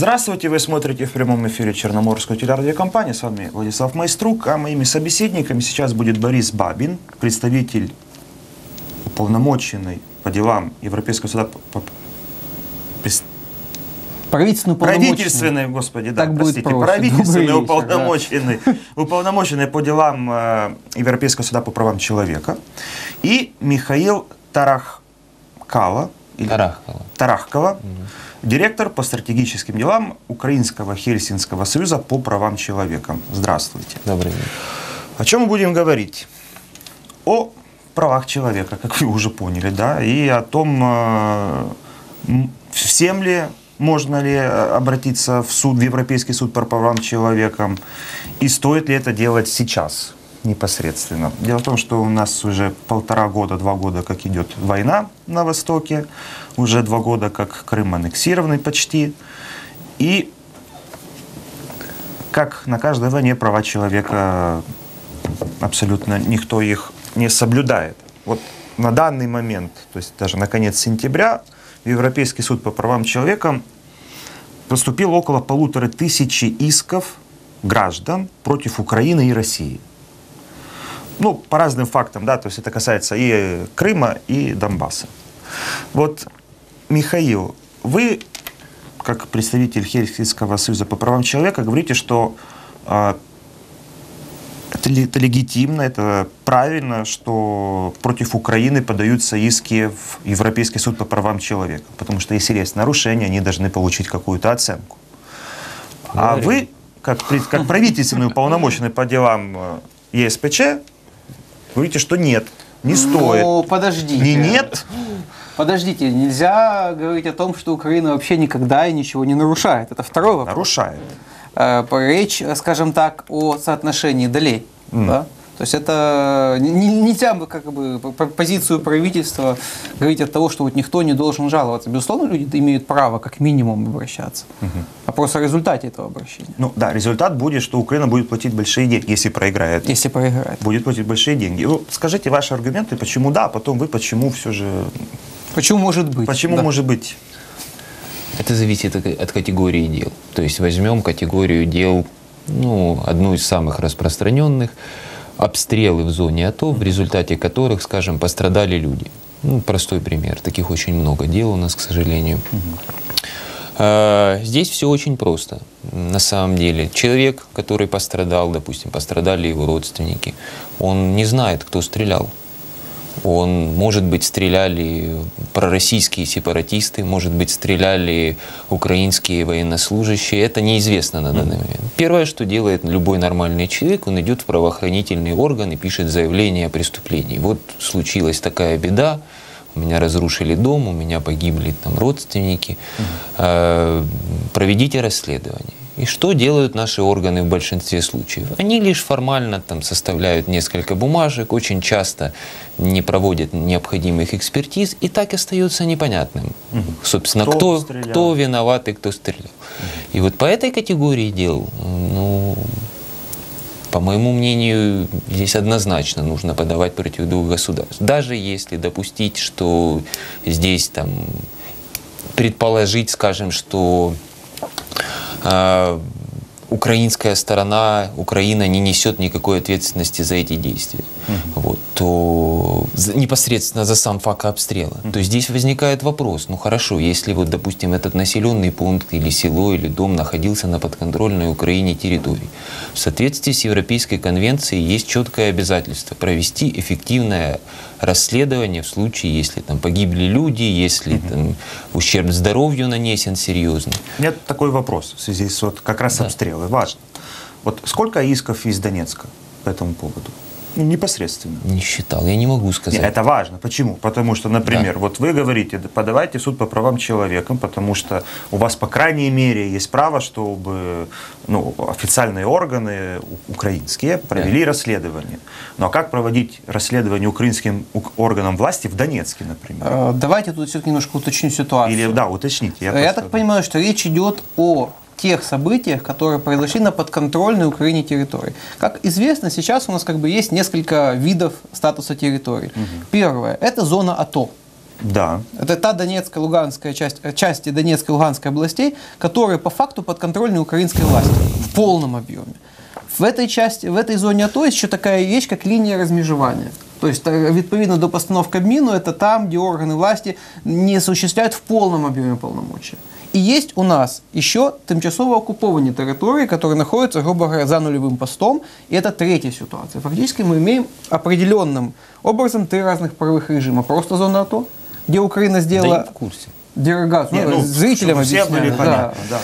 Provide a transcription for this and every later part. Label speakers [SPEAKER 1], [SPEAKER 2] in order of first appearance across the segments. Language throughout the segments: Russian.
[SPEAKER 1] Здравствуйте, вы смотрите в прямом эфире Черноморскую телерадиокомпанию. С вами Владислав Майструк, а моими собеседниками сейчас будет Борис Бабин, представитель уполномоченный по делам Европейского суда по,
[SPEAKER 2] Правительственный
[SPEAKER 1] Правительственный, господи, да,
[SPEAKER 2] так
[SPEAKER 1] простите,
[SPEAKER 2] будет проще.
[SPEAKER 1] правительственный
[SPEAKER 2] вечер,
[SPEAKER 1] уполномоченный, уполномоченный по делам э, Европейского суда по правам человека, и Михаил Тарахкала, или
[SPEAKER 3] Тарахкала.
[SPEAKER 1] Тарахкова, директор по стратегическим делам Украинского Хельсинского союза по правам человека. Здравствуйте.
[SPEAKER 3] Добрый день.
[SPEAKER 1] О чем мы будем говорить? О правах человека, как вы уже поняли, да, и о том, э, всем ли можно ли э, обратиться в суд, в Европейский суд по правам человека, и стоит ли это делать сейчас непосредственно. Дело в том, что у нас уже полтора года, два года, как идет война на Востоке, уже два года, как Крым аннексированный почти, и как на каждой войне права человека абсолютно никто их не соблюдает. Вот на данный момент, то есть даже на конец сентября, Европейский суд по правам человека поступило около полутора тысячи исков граждан против Украины и России. Ну, по разным фактам, да, то есть это касается и Крыма, и Донбасса. Вот, Михаил, вы, как представитель Хельсинского союза по правам человека, говорите, что а, это, это легитимно, это правильно, что против Украины подаются иски в Европейский суд по правам человека. Потому что если есть нарушения, они должны получить какую-то оценку. А
[SPEAKER 3] Говорим.
[SPEAKER 1] вы, как, как правительственный уполномоченный по делам э, ЕСПЧ, говорите, что нет, не стоит.
[SPEAKER 2] Ну, подождите.
[SPEAKER 1] Не нет,
[SPEAKER 2] Подождите, нельзя говорить о том, что Украина вообще никогда и ничего не нарушает. Это второй вопрос.
[SPEAKER 1] нарушает.
[SPEAKER 2] Э, Речь, э, скажем так, о соотношении долей. Да? То есть это не- нельзя бы как бы по- по- позицию правительства говорить от того, что вот никто не должен жаловаться. Безусловно, люди имеют право как минимум обращаться. Вопрос о результате этого обращения.
[SPEAKER 1] Ну да, результат будет, что Украина будет платить большие деньги, если проиграет.
[SPEAKER 2] Если проиграет.
[SPEAKER 1] Будет платить большие деньги. Ну, скажите ваши аргументы, почему да, а потом вы почему все же...
[SPEAKER 2] Почему может быть?
[SPEAKER 1] Почему
[SPEAKER 2] Да.
[SPEAKER 1] может быть?
[SPEAKER 3] Это зависит от категории дел. То есть возьмем категорию дел, ну, одну из самых распространенных, обстрелы в зоне АТО, в результате которых, скажем, пострадали люди. Ну, простой пример. Таких очень много дел у нас, к сожалению. А, Здесь все очень просто. На самом деле, человек, который пострадал, допустим, пострадали его родственники, он не знает, кто стрелял. Он, может быть, стреляли пророссийские сепаратисты, может быть, стреляли украинские военнослужащие. Это неизвестно на данный момент. Первое, что делает любой нормальный человек, он идет в правоохранительный орган и пишет заявление о преступлении. Вот случилась такая беда, у меня разрушили дом, у меня погибли там родственники. Э, Проведите расследование. И что делают наши органы в большинстве случаев? Они лишь формально там составляют несколько бумажек, очень часто не проводят необходимых экспертиз, и так остается непонятным, собственно,
[SPEAKER 1] Кто
[SPEAKER 3] кто,
[SPEAKER 1] стрелял?
[SPEAKER 3] кто виноват и кто стрелял. И вот по этой категории дел, ну, по моему мнению, здесь однозначно нужно подавать против двух государств. Даже если допустить, что здесь там предположить, скажем, что украинская сторона, Украина не несет никакой ответственности за эти действия, вот, то за- непосредственно за сам факт обстрела. То есть здесь возникает вопрос, ну хорошо, если вот, допустим, этот населенный пункт или село или дом находился на подконтрольной Украине территории, в соответствии с Европейской конвенцией есть четкое обязательство провести эффективное расследование в случае, если там погибли люди, если там ущерб здоровью нанесен серьезный.
[SPEAKER 1] У меня такой вопрос в связи с вот как раз
[SPEAKER 3] Да.
[SPEAKER 1] обстрелы. Важно. Вот сколько исков из Донецка по этому поводу? Ну, непосредственно.
[SPEAKER 3] Не считал, я не могу сказать.
[SPEAKER 1] это важно. Почему? Потому что, например, вот вы говорите, да, подавайте суд по правам человека, потому что у вас, по крайней мере, есть право, чтобы ну, официальные органы украинские провели расследование. Ну а как проводить расследование украинским ук- органам власти в Донецке, например?
[SPEAKER 2] Э, Давайте тут все-таки немножко уточню ситуацию.
[SPEAKER 1] Или, да, уточните.
[SPEAKER 2] Я,
[SPEAKER 1] просто-
[SPEAKER 2] так понимаю, что речь идет о тех событиях, которые произошли на подконтрольной Украине территории. Как известно, сейчас у нас как бы есть несколько видов статуса территории. Первое – это зона АТО.
[SPEAKER 1] Да.
[SPEAKER 2] Это та Донецкая, Луганская часть, э, части Донецкой и Луганской областей, которые по факту подконтрольны украинской власти в полном объеме. В этой части, в этой зоне АТО есть еще такая вещь, как линия размежевания. То есть, э, відповідно до постанов Кабміну, это там, где органы власти не осуществляют в полном объеме полномочия. И есть у нас еще тимчасово оккупованные территории, которые находятся, грубо говоря, за нулевым постом. И это третья ситуация. Фактически мы имеем определенным образом три разных правовых режима. Просто зона АТО, где Украина
[SPEAKER 3] Да
[SPEAKER 2] сделала
[SPEAKER 3] я в курсе.
[SPEAKER 2] дерогацию, ну,
[SPEAKER 1] ну,
[SPEAKER 2] зрителям
[SPEAKER 1] все
[SPEAKER 2] объясняю,
[SPEAKER 1] были
[SPEAKER 2] да.
[SPEAKER 1] да.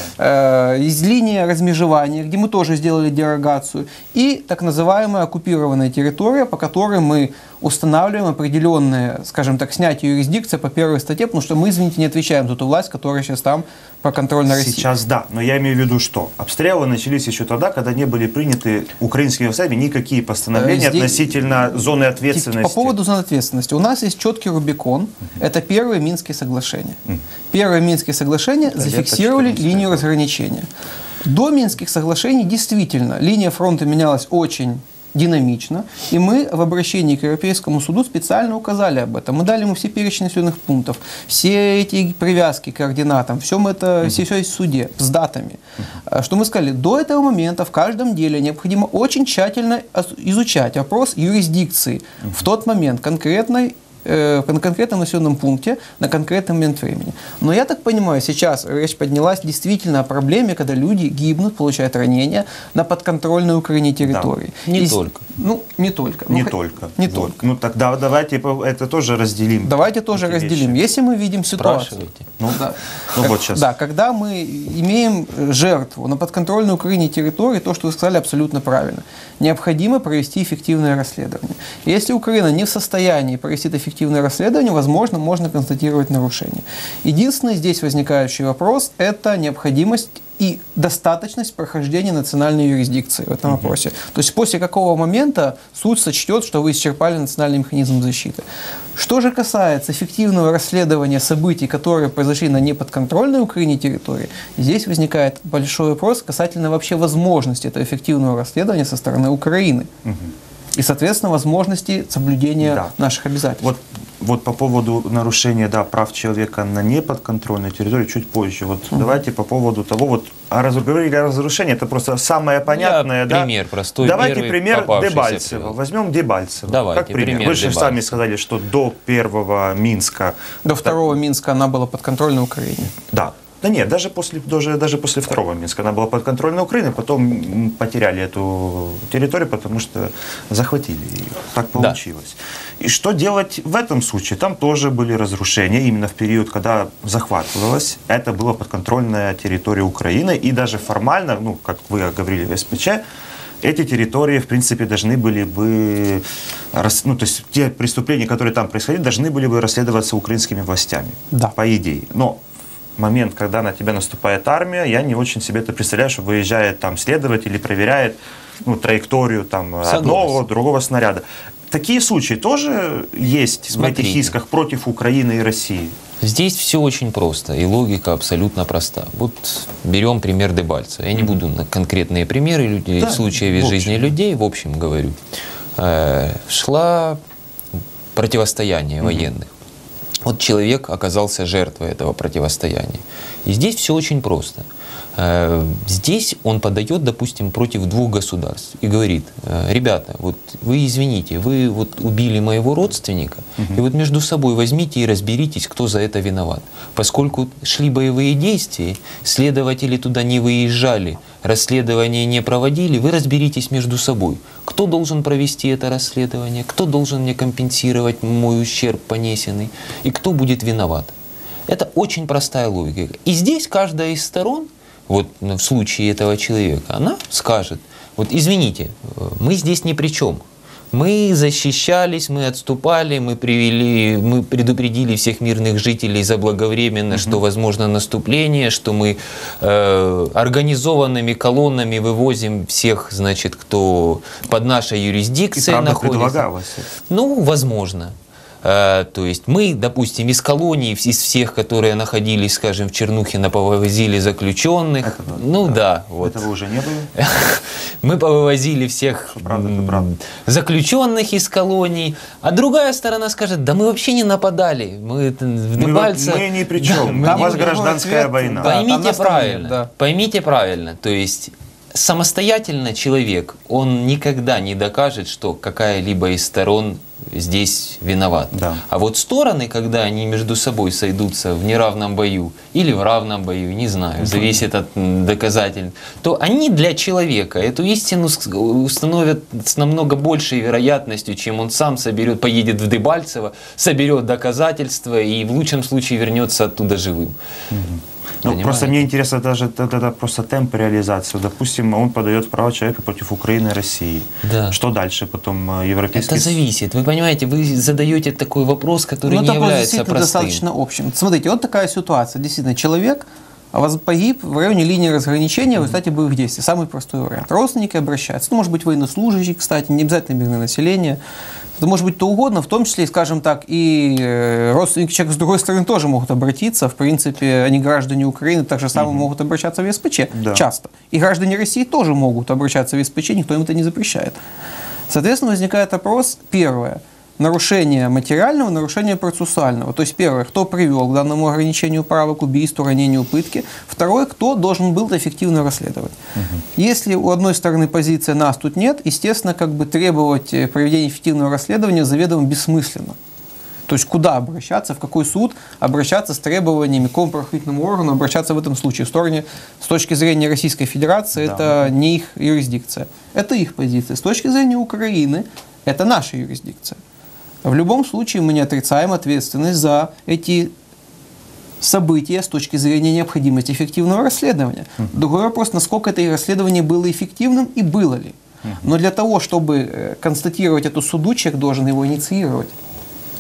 [SPEAKER 2] Э, из линии размежевания, где мы тоже сделали дерогацию, и так называемая оккупированная территория, по которой мы устанавливаем определенные, скажем так, снятие юрисдикции по первой статье, потому что мы, извините, не отвечаем за ту власть, которая сейчас там по контроль на России.
[SPEAKER 1] Сейчас да, но я имею в виду, что обстрелы начались еще тогда, когда не были приняты украинскими властями никакие постановления
[SPEAKER 2] Э, здесь-
[SPEAKER 1] относительно зоны ответственности.
[SPEAKER 2] По поводу зоны ответственности. У нас есть четкий Рубикон. Это первые Минские соглашения. Первые Минские соглашения
[SPEAKER 1] Это
[SPEAKER 2] зафиксировали
[SPEAKER 1] лето 14
[SPEAKER 2] линию разграничения. До Минских соглашений действительно линия фронта менялась очень динамично, и мы в обращении к Европейскому суду специально указали об этом. Мы дали ему все перечни населенных пунктов, все эти привязки к координатам, все это, все, все есть в суде с датами. А, Что мы сказали, до этого момента в каждом деле необходимо очень тщательно изучать вопрос юрисдикции в тот момент конкретной э, кон- конкретном населенном пункте на конкретный момент времени. Но я так понимаю, сейчас речь поднялась действительно о проблеме, когда люди гибнут, получают ранения на подконтрольной Украине территории.
[SPEAKER 3] Не
[SPEAKER 2] И
[SPEAKER 3] только.
[SPEAKER 2] Ну, не только. Ну,
[SPEAKER 1] Не
[SPEAKER 2] хо-
[SPEAKER 1] только.
[SPEAKER 2] Не
[SPEAKER 1] Вот.
[SPEAKER 2] только.
[SPEAKER 1] Ну тогда давайте это тоже разделим.
[SPEAKER 2] Давайте тоже разделим.
[SPEAKER 1] вещи.
[SPEAKER 2] Если мы видим ситуацию.
[SPEAKER 1] Ну,
[SPEAKER 2] да.
[SPEAKER 1] ну
[SPEAKER 2] Как-
[SPEAKER 1] вот сейчас.
[SPEAKER 2] Да, когда мы имеем жертву на подконтрольной Украине территории, то, что вы сказали, абсолютно правильно. Необходимо провести эффективное расследование. Если Украина не в состоянии провести это эффективное расследование, возможно, можно констатировать нарушение. Единственный здесь возникающий вопрос – это необходимость и достаточность прохождения национальной юрисдикции в этом вопросе. То есть после какого момента суд сочтет, что вы исчерпали национальный механизм защиты. Что же касается эффективного расследования событий, которые произошли на неподконтрольной Украине территории, здесь возникает большой вопрос касательно вообще возможности этого эффективного расследования со стороны Украины. И, соответственно, возможности соблюдения
[SPEAKER 1] Да.
[SPEAKER 2] наших обязательств.
[SPEAKER 1] Вот, вот по поводу нарушения да, прав человека на неподконтрольной территории чуть позже. Вот давайте по поводу того, вот а раз- говорили о разрушении, это просто самое понятное. да?
[SPEAKER 3] пример простой,
[SPEAKER 1] Давайте пример Дебальцево.
[SPEAKER 3] привел.
[SPEAKER 1] Возьмем Дебальцево.
[SPEAKER 3] Давайте,
[SPEAKER 1] как пример.
[SPEAKER 3] пример
[SPEAKER 1] Вы же сами сказали, что до первого Минска.
[SPEAKER 2] До второго Минска она была подконтрольна Украине.
[SPEAKER 1] Да. Да нет, даже после, даже, даже после второго Минска она была подконтрольной Украины, потом потеряли эту территорию, потому что захватили ее. Так
[SPEAKER 3] Да.
[SPEAKER 1] получилось. И что делать в этом случае? Там тоже были разрушения именно в период, когда захватывалась. Это была подконтрольная территория Украины. И даже формально, ну, как вы говорили в СПЧ, эти территории, в принципе, должны были бы, ну, то есть те преступления, которые там происходили, должны были бы расследоваться украинскими властями,
[SPEAKER 2] Да.
[SPEAKER 1] по идее. Но момент, когда на тебя наступает армия, я не очень себе это представляю, что выезжает там следователь и проверяет ну, траекторию там,
[SPEAKER 3] Согласен.
[SPEAKER 1] одного, другого снаряда. Такие случаи тоже есть в
[SPEAKER 3] Смотрите.
[SPEAKER 1] этих исках против Украины и России.
[SPEAKER 3] Здесь все очень просто, и логика абсолютно проста. Вот берем пример Дебальцева. Я не буду на конкретные примеры людей,
[SPEAKER 1] Да,
[SPEAKER 3] случаев
[SPEAKER 1] в
[SPEAKER 3] из жизни людей, в общем говорю. Э, Шла противостояние военных. Вот человек оказался жертвой этого противостояния. И здесь все очень просто. Э, Здесь он подает, допустим, против двух государств и говорит, э, ребята, вот вы извините, вы вот убили моего родственника, и вот между собой возьмите и разберитесь, кто за это виноват. Поскольку шли боевые действия, следователи туда не выезжали, расследование не проводили, вы разберитесь между собой. Кто должен провести это расследование, кто должен мне компенсировать мой ущерб понесенный, и кто будет виноват. Это очень простая логика. И здесь каждая из сторон, вот в случае этого человека, она скажет, вот извините, э, мы здесь ни при чем. Мы защищались, мы отступали, мы привели, мы предупредили всех мирных жителей заблаговременно, что возможно наступление, что мы э, организованными колоннами вывозим всех, значит, кто под нашей
[SPEAKER 1] И
[SPEAKER 3] юрисдикцией
[SPEAKER 1] правда
[SPEAKER 3] находится.
[SPEAKER 1] предлагалось.
[SPEAKER 3] Ну, возможно. Э, То есть мы, допустим, из колоний, из всех, которые находились, скажем, в Чернухино, повывозили заключенных.
[SPEAKER 1] Это да,
[SPEAKER 3] ну да, вот.
[SPEAKER 1] Этого уже не было.
[SPEAKER 3] Мы повывозили всех
[SPEAKER 1] Правда, правда.
[SPEAKER 3] заключенных из колоний, а другая сторона скажет, да мы вообще не нападали, мы в
[SPEAKER 1] Мы,
[SPEAKER 3] Дебальцево...
[SPEAKER 1] мы ни при чем.
[SPEAKER 2] Там
[SPEAKER 1] У вас гражданская война.
[SPEAKER 2] да.
[SPEAKER 3] Поймите правильно,
[SPEAKER 2] да.
[SPEAKER 3] поймите правильно, то есть самостоятельно человек, он никогда не докажет, что какая-либо из сторон здесь виноват.
[SPEAKER 1] Да.
[SPEAKER 3] А вот стороны, когда они между собой сойдутся в неравном бою или в равном бою, не знаю, зависит от доказательств, то они для человека эту истину установят с намного большей вероятностью, чем он сам соберет, поедет в Дебальцево, соберет доказательства и в лучшем случае вернется оттуда живым.
[SPEAKER 1] Ну,
[SPEAKER 3] Понимаете?
[SPEAKER 1] просто мне интересно даже это, это просто темп реализации. Допустим, он подает право человека против Украины и России.
[SPEAKER 3] Да.
[SPEAKER 1] Что дальше потом э, европейский...
[SPEAKER 3] Это зависит. Вы понимаете, вы задаете такой вопрос, который
[SPEAKER 2] Ну,
[SPEAKER 3] не является простым.
[SPEAKER 2] достаточно общим. Смотрите, вот такая ситуация. Действительно, человек а погиб в районе линии разграничения в результате боевых действий. Самый простой вариант. Родственники обращаются. Это может быть военнослужащий, кстати, не обязательно мирное население. Это может быть кто угодно, в том числе, скажем так, и э, родственники человека с другой стороны тоже могут обратиться. В принципе, они граждане Украины так же самое могут обращаться в СПЧ
[SPEAKER 1] Да.
[SPEAKER 2] часто. И граждане России тоже могут обращаться в СПЧ, никто им это не запрещает. Соответственно, возникает вопрос, первое, нарушение материального, нарушение процессуального. То есть, первое, кто привел к данному ограничению права к убийству, ранению, пытке. Второе, кто должен был это эффективно расследовать. Если у одной стороны позиция «нас тут нет», естественно, как бы требовать э, проведения эффективного расследования заведомо бессмысленно. То есть куда обращаться, в какой суд обращаться с требованиями к какому правоохранительному органу обращаться в этом случае. В стороне, с точки зрения Российской Федерации,
[SPEAKER 1] Да.
[SPEAKER 2] это не их юрисдикция. Это их позиция. С точки зрения Украины, это наша юрисдикция. В любом случае мы не отрицаем ответственность за эти события с точки зрения необходимости эффективного расследования. Другой вопрос, насколько это расследование было эффективным и было ли. Но для того, чтобы э, констатировать эту суду, человек должен его инициировать,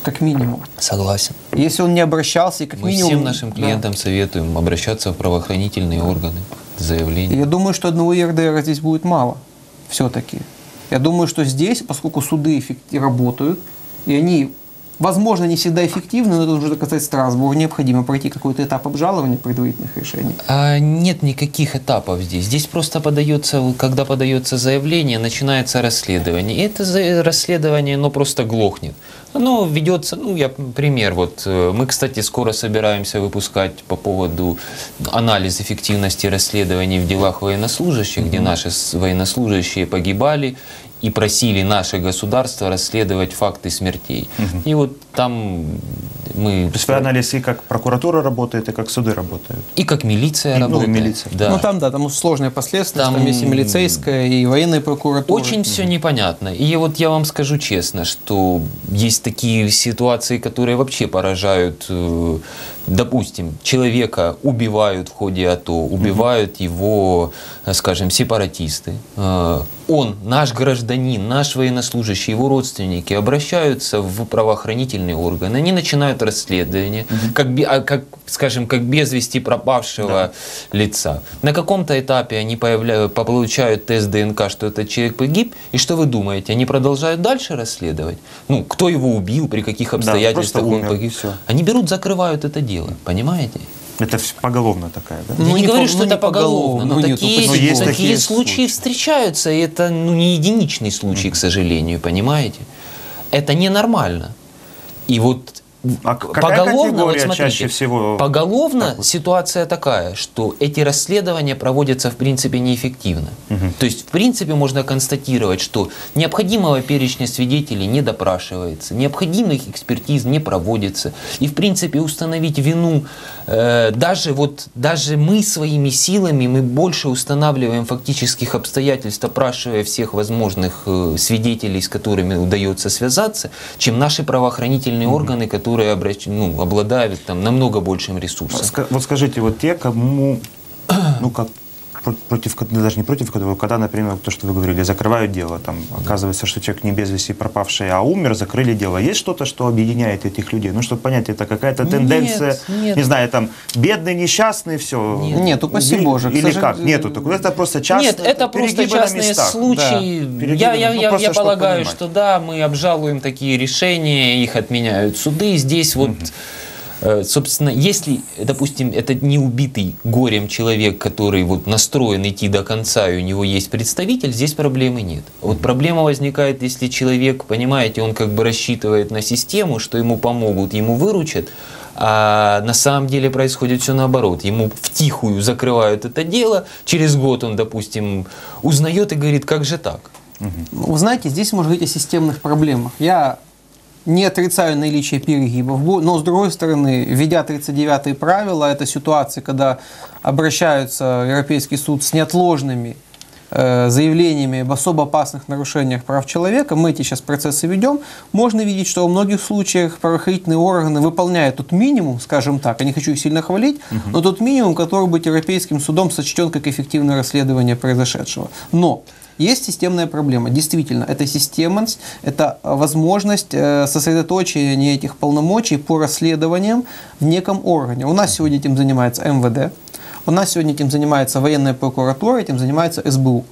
[SPEAKER 2] как минимум.
[SPEAKER 3] Согласен.
[SPEAKER 2] Если он не обращался, и как
[SPEAKER 3] Мы
[SPEAKER 2] минимум...
[SPEAKER 3] всем нашим
[SPEAKER 2] да.
[SPEAKER 3] клиентам советуем обращаться в правоохранительные органы заявлением.
[SPEAKER 2] Я думаю, что одного ЕРДР здесь будет мало, все-таки. Я думаю, что здесь, поскольку суды работают, и они, возможно, не всегда эффективны, но это нужно доказать Страсбургу, необходимо пройти какой-то этап обжалования предварительных решений.
[SPEAKER 3] А нет никаких этапов здесь. Здесь просто подается, когда подается заявление, начинается расследование. И это расследование, оно просто глохнет. Оно ведется, ну, я пример, вот э, мы, кстати, скоро собираемся выпускать по поводу анализ эффективности расследований в делах военнослужащих, где наши военнослужащие погибали и просили наше государство расследовать факты смертей. И вот там мы...
[SPEAKER 1] То есть вы анализ и как прокуратура работает, и как суды работают.
[SPEAKER 3] И как милиция
[SPEAKER 1] И, ну,
[SPEAKER 3] работает.
[SPEAKER 1] милиция.
[SPEAKER 3] Да.
[SPEAKER 2] Ну там, да, там сложные последствия,
[SPEAKER 3] Там-
[SPEAKER 2] там, есть и милицейская, и военная прокуратура.
[SPEAKER 3] Очень все непонятно. И вот я вам скажу честно, что есть такие ситуации, которые вообще поражают. э, Допустим, человека убивают в ходе АТО, убивают его, э, скажем, сепаратисты. Э, Он, наш гражданин, наш военнослужащий, его родственники обращаются в правоохранительные органы, они начинают расследование, как, бе- а, как, скажем, как без вести пропавшего лица. На каком-то этапе они появляют, получают тест ДНК, что этот человек погиб, и что вы думаете, они продолжают дальше расследовать? Ну, кто его убил, при каких обстоятельствах
[SPEAKER 1] просто
[SPEAKER 3] он
[SPEAKER 1] умер,
[SPEAKER 3] погиб?
[SPEAKER 1] всё.
[SPEAKER 3] Они берут, закрывают это дело, понимаете?
[SPEAKER 1] Это вс- поголовно такая, да?
[SPEAKER 2] Ну,
[SPEAKER 3] Я не,
[SPEAKER 2] не
[SPEAKER 3] говорю,
[SPEAKER 2] по-
[SPEAKER 3] что
[SPEAKER 2] ну,
[SPEAKER 3] это поголовно,
[SPEAKER 2] поголовно,
[SPEAKER 3] но
[SPEAKER 2] ну, нет,
[SPEAKER 3] такие,
[SPEAKER 2] ну,
[SPEAKER 1] есть
[SPEAKER 3] такие
[SPEAKER 1] такие
[SPEAKER 3] случаи
[SPEAKER 1] случаи.
[SPEAKER 3] встречаются, и это ну, не единичный случай, к сожалению, понимаете? Это ненормально. И вот
[SPEAKER 1] А какая
[SPEAKER 3] поголовно, вот смотрите,
[SPEAKER 1] чаще всего
[SPEAKER 3] поголовно
[SPEAKER 1] так вот?
[SPEAKER 3] ситуация такая, что эти расследования проводятся в принципе неэффективно. То есть в принципе можно констатировать, что необходимого перечня свидетелей не допрашивается, необходимых экспертиз не проводится, и в принципе установить вину э, даже вот даже мы своими силами мы больше устанавливаем фактических обстоятельств, опрашивая всех возможных э, свидетелей, с которыми удается связаться, чем наши правоохранительные органы, которые обращ- ну, обладают там намного большим ресурсом.
[SPEAKER 1] Вот скажите, вот те, кому, ну как, против, ну, даже не против которого, когда, например, то, что вы говорили, закрывают дело, там, оказывается, что человек не без вести пропавший, а умер, закрыли дело. Есть что-то, что объединяет этих людей? Ну, чтобы понять, это какая-то
[SPEAKER 3] Нет,
[SPEAKER 1] тенденция,
[SPEAKER 3] нет.
[SPEAKER 1] не знаю, там, бедный, несчастный, все.
[SPEAKER 2] Нет. Нет, упаси Боже,
[SPEAKER 1] Или
[SPEAKER 2] сожалению,
[SPEAKER 1] как? Нету такого. Это просто частные
[SPEAKER 3] Нет, это просто частные
[SPEAKER 1] местах.
[SPEAKER 3] случаи.
[SPEAKER 1] Перегибы,
[SPEAKER 3] Я, я,
[SPEAKER 1] ну,
[SPEAKER 3] я, я полагаю,
[SPEAKER 1] понимать.
[SPEAKER 3] что да, мы обжалуем такие решения, их отменяют суды. Здесь вот, собственно, если, допустим, это не убитый горем человек, который вот настроен идти до конца, и у него есть представитель, здесь проблемы нет. Вот проблема возникает, если человек, понимаете, он как бы рассчитывает на систему, что ему помогут, ему выручат, а на самом деле происходит все наоборот. Ему втихую закрывают это дело, через год он, допустим, узнает и говорит, как же так?
[SPEAKER 2] Ну, Вы знаете, здесь можно говорить о системных проблемах. Я не отрицаю наличие перегибов, бо- но с другой стороны, введя 39-е правила, это ситуации, когда обращаются в Европейский суд с неотложными э, заявлениями об особо опасных нарушениях прав человека, мы эти сейчас процессы ведем, можно видеть, что во многих случаях правоохранительные органы выполняют тот минимум, скажем так, я не хочу их сильно хвалить, но тот минимум, который будет Европейским судом сочтен как эффективное расследование произошедшего. Но есть системная проблема. Действительно, это системность, это э, возможность э, сосредоточения этих полномочий по расследованиям в неком органе. У нас сегодня этим занимается МВД, у нас сегодня этим занимается военная прокуратура, этим занимается СБУ.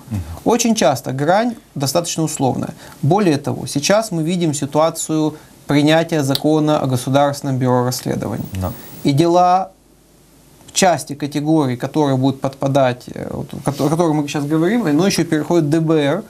[SPEAKER 2] Очень часто грань достаточно условная. Более того, сейчас мы видим ситуацию принятия закона о Государственном бюро расследований.
[SPEAKER 1] Да.
[SPEAKER 2] И дела части категорий, которые будут подпадать, э, вот, о ко- о которых мы сейчас говорим, но еще переходит в ДБР.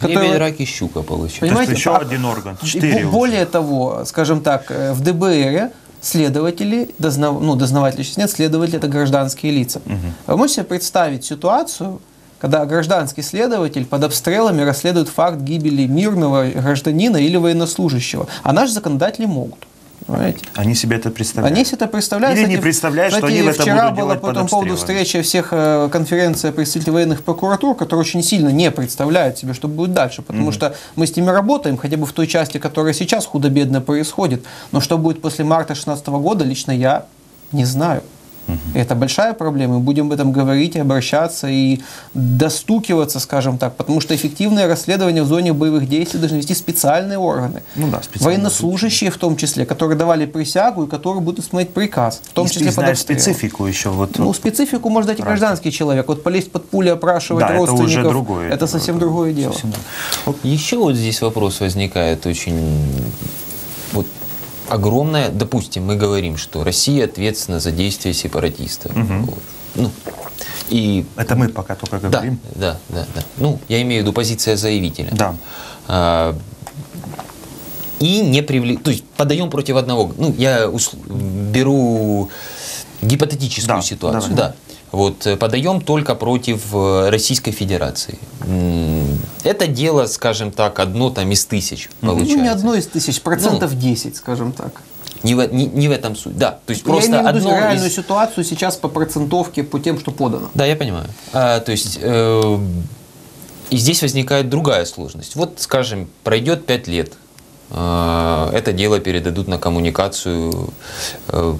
[SPEAKER 3] Лебедь,
[SPEAKER 2] которые-
[SPEAKER 3] рак и щука получается.
[SPEAKER 2] Понимаете,
[SPEAKER 1] еще
[SPEAKER 2] а-
[SPEAKER 1] один орган. Четыре
[SPEAKER 2] бо-
[SPEAKER 1] уже.
[SPEAKER 2] более того, скажем так, э, в ДБР следователи, дознав... ну, дознаватели сейчас нет, следователи это гражданские лица. Вы можете себе представить ситуацию, когда гражданский следователь под обстрелами расследует факт гибели мирного гражданина или военнослужащего, а наши законодатели могут. Понимаете?
[SPEAKER 1] Они себе это представляют.
[SPEAKER 2] Они себе это представляют.
[SPEAKER 1] Или не представляют, что
[SPEAKER 2] кстати,
[SPEAKER 1] они в это
[SPEAKER 2] вчера
[SPEAKER 1] будут
[SPEAKER 2] была
[SPEAKER 1] делать
[SPEAKER 2] по этому поводу встреча всех э, конференция представителей военных прокуратур, которые очень сильно не представляют себе, что будет дальше. Потому что мы с ними работаем, хотя бы в той части, которая сейчас худо-бедно происходит. Но что будет после марта 2016 года, лично я не знаю. И это большая проблема, мы будем об этом говорить обращаться, и достукиваться, скажем так, потому что эффективное расследование в зоне боевых действий должны вести специальные органы.
[SPEAKER 1] Ну да, специальные
[SPEAKER 2] Военнослужащие в том числе, которые давали присягу и которые будут исполнять приказ, в том
[SPEAKER 1] И-
[SPEAKER 2] числе под
[SPEAKER 1] специфику еще. Вот,
[SPEAKER 2] Ну, специфику может дать и гражданский человек. Вот полезть под пули, опрашивать
[SPEAKER 1] Да, это уже
[SPEAKER 2] родственников,
[SPEAKER 1] другое
[SPEAKER 2] это совсем
[SPEAKER 1] это
[SPEAKER 2] другое дело.
[SPEAKER 1] совсем другое.
[SPEAKER 3] Еще вот здесь вопрос возникает очень огромное. Допустим, мы говорим, что Россия ответственна за действия сепаратистов. Вот. Ну, и
[SPEAKER 1] Это мы пока только
[SPEAKER 3] да,
[SPEAKER 1] говорим.
[SPEAKER 3] да, да, да. Ну, я имею в виду позиция заявителя.
[SPEAKER 1] Да.
[SPEAKER 3] А, и не привли... То есть подаем против одного. Ну, я ус- беру гипотетическую
[SPEAKER 1] Да,
[SPEAKER 3] ситуацию.
[SPEAKER 1] давай.
[SPEAKER 3] Да. Вот э, подаем только против э, Российской Федерации. Это дело, скажем так, одно там из тысяч получается.
[SPEAKER 2] Ну, не одно из тысяч, процентов 10, скажем так.
[SPEAKER 3] Не в, не, не в этом суть. Да, то есть
[SPEAKER 2] Я
[SPEAKER 3] просто
[SPEAKER 2] имею в виду реальную
[SPEAKER 3] из-
[SPEAKER 2] ситуацию сейчас по процентовке, по тем, что подано.
[SPEAKER 3] Да, я понимаю. А, то есть, э, и здесь возникает другая сложность. Вот, скажем, пройдет 5 лет, э, это дело передадут на коммуникацию э,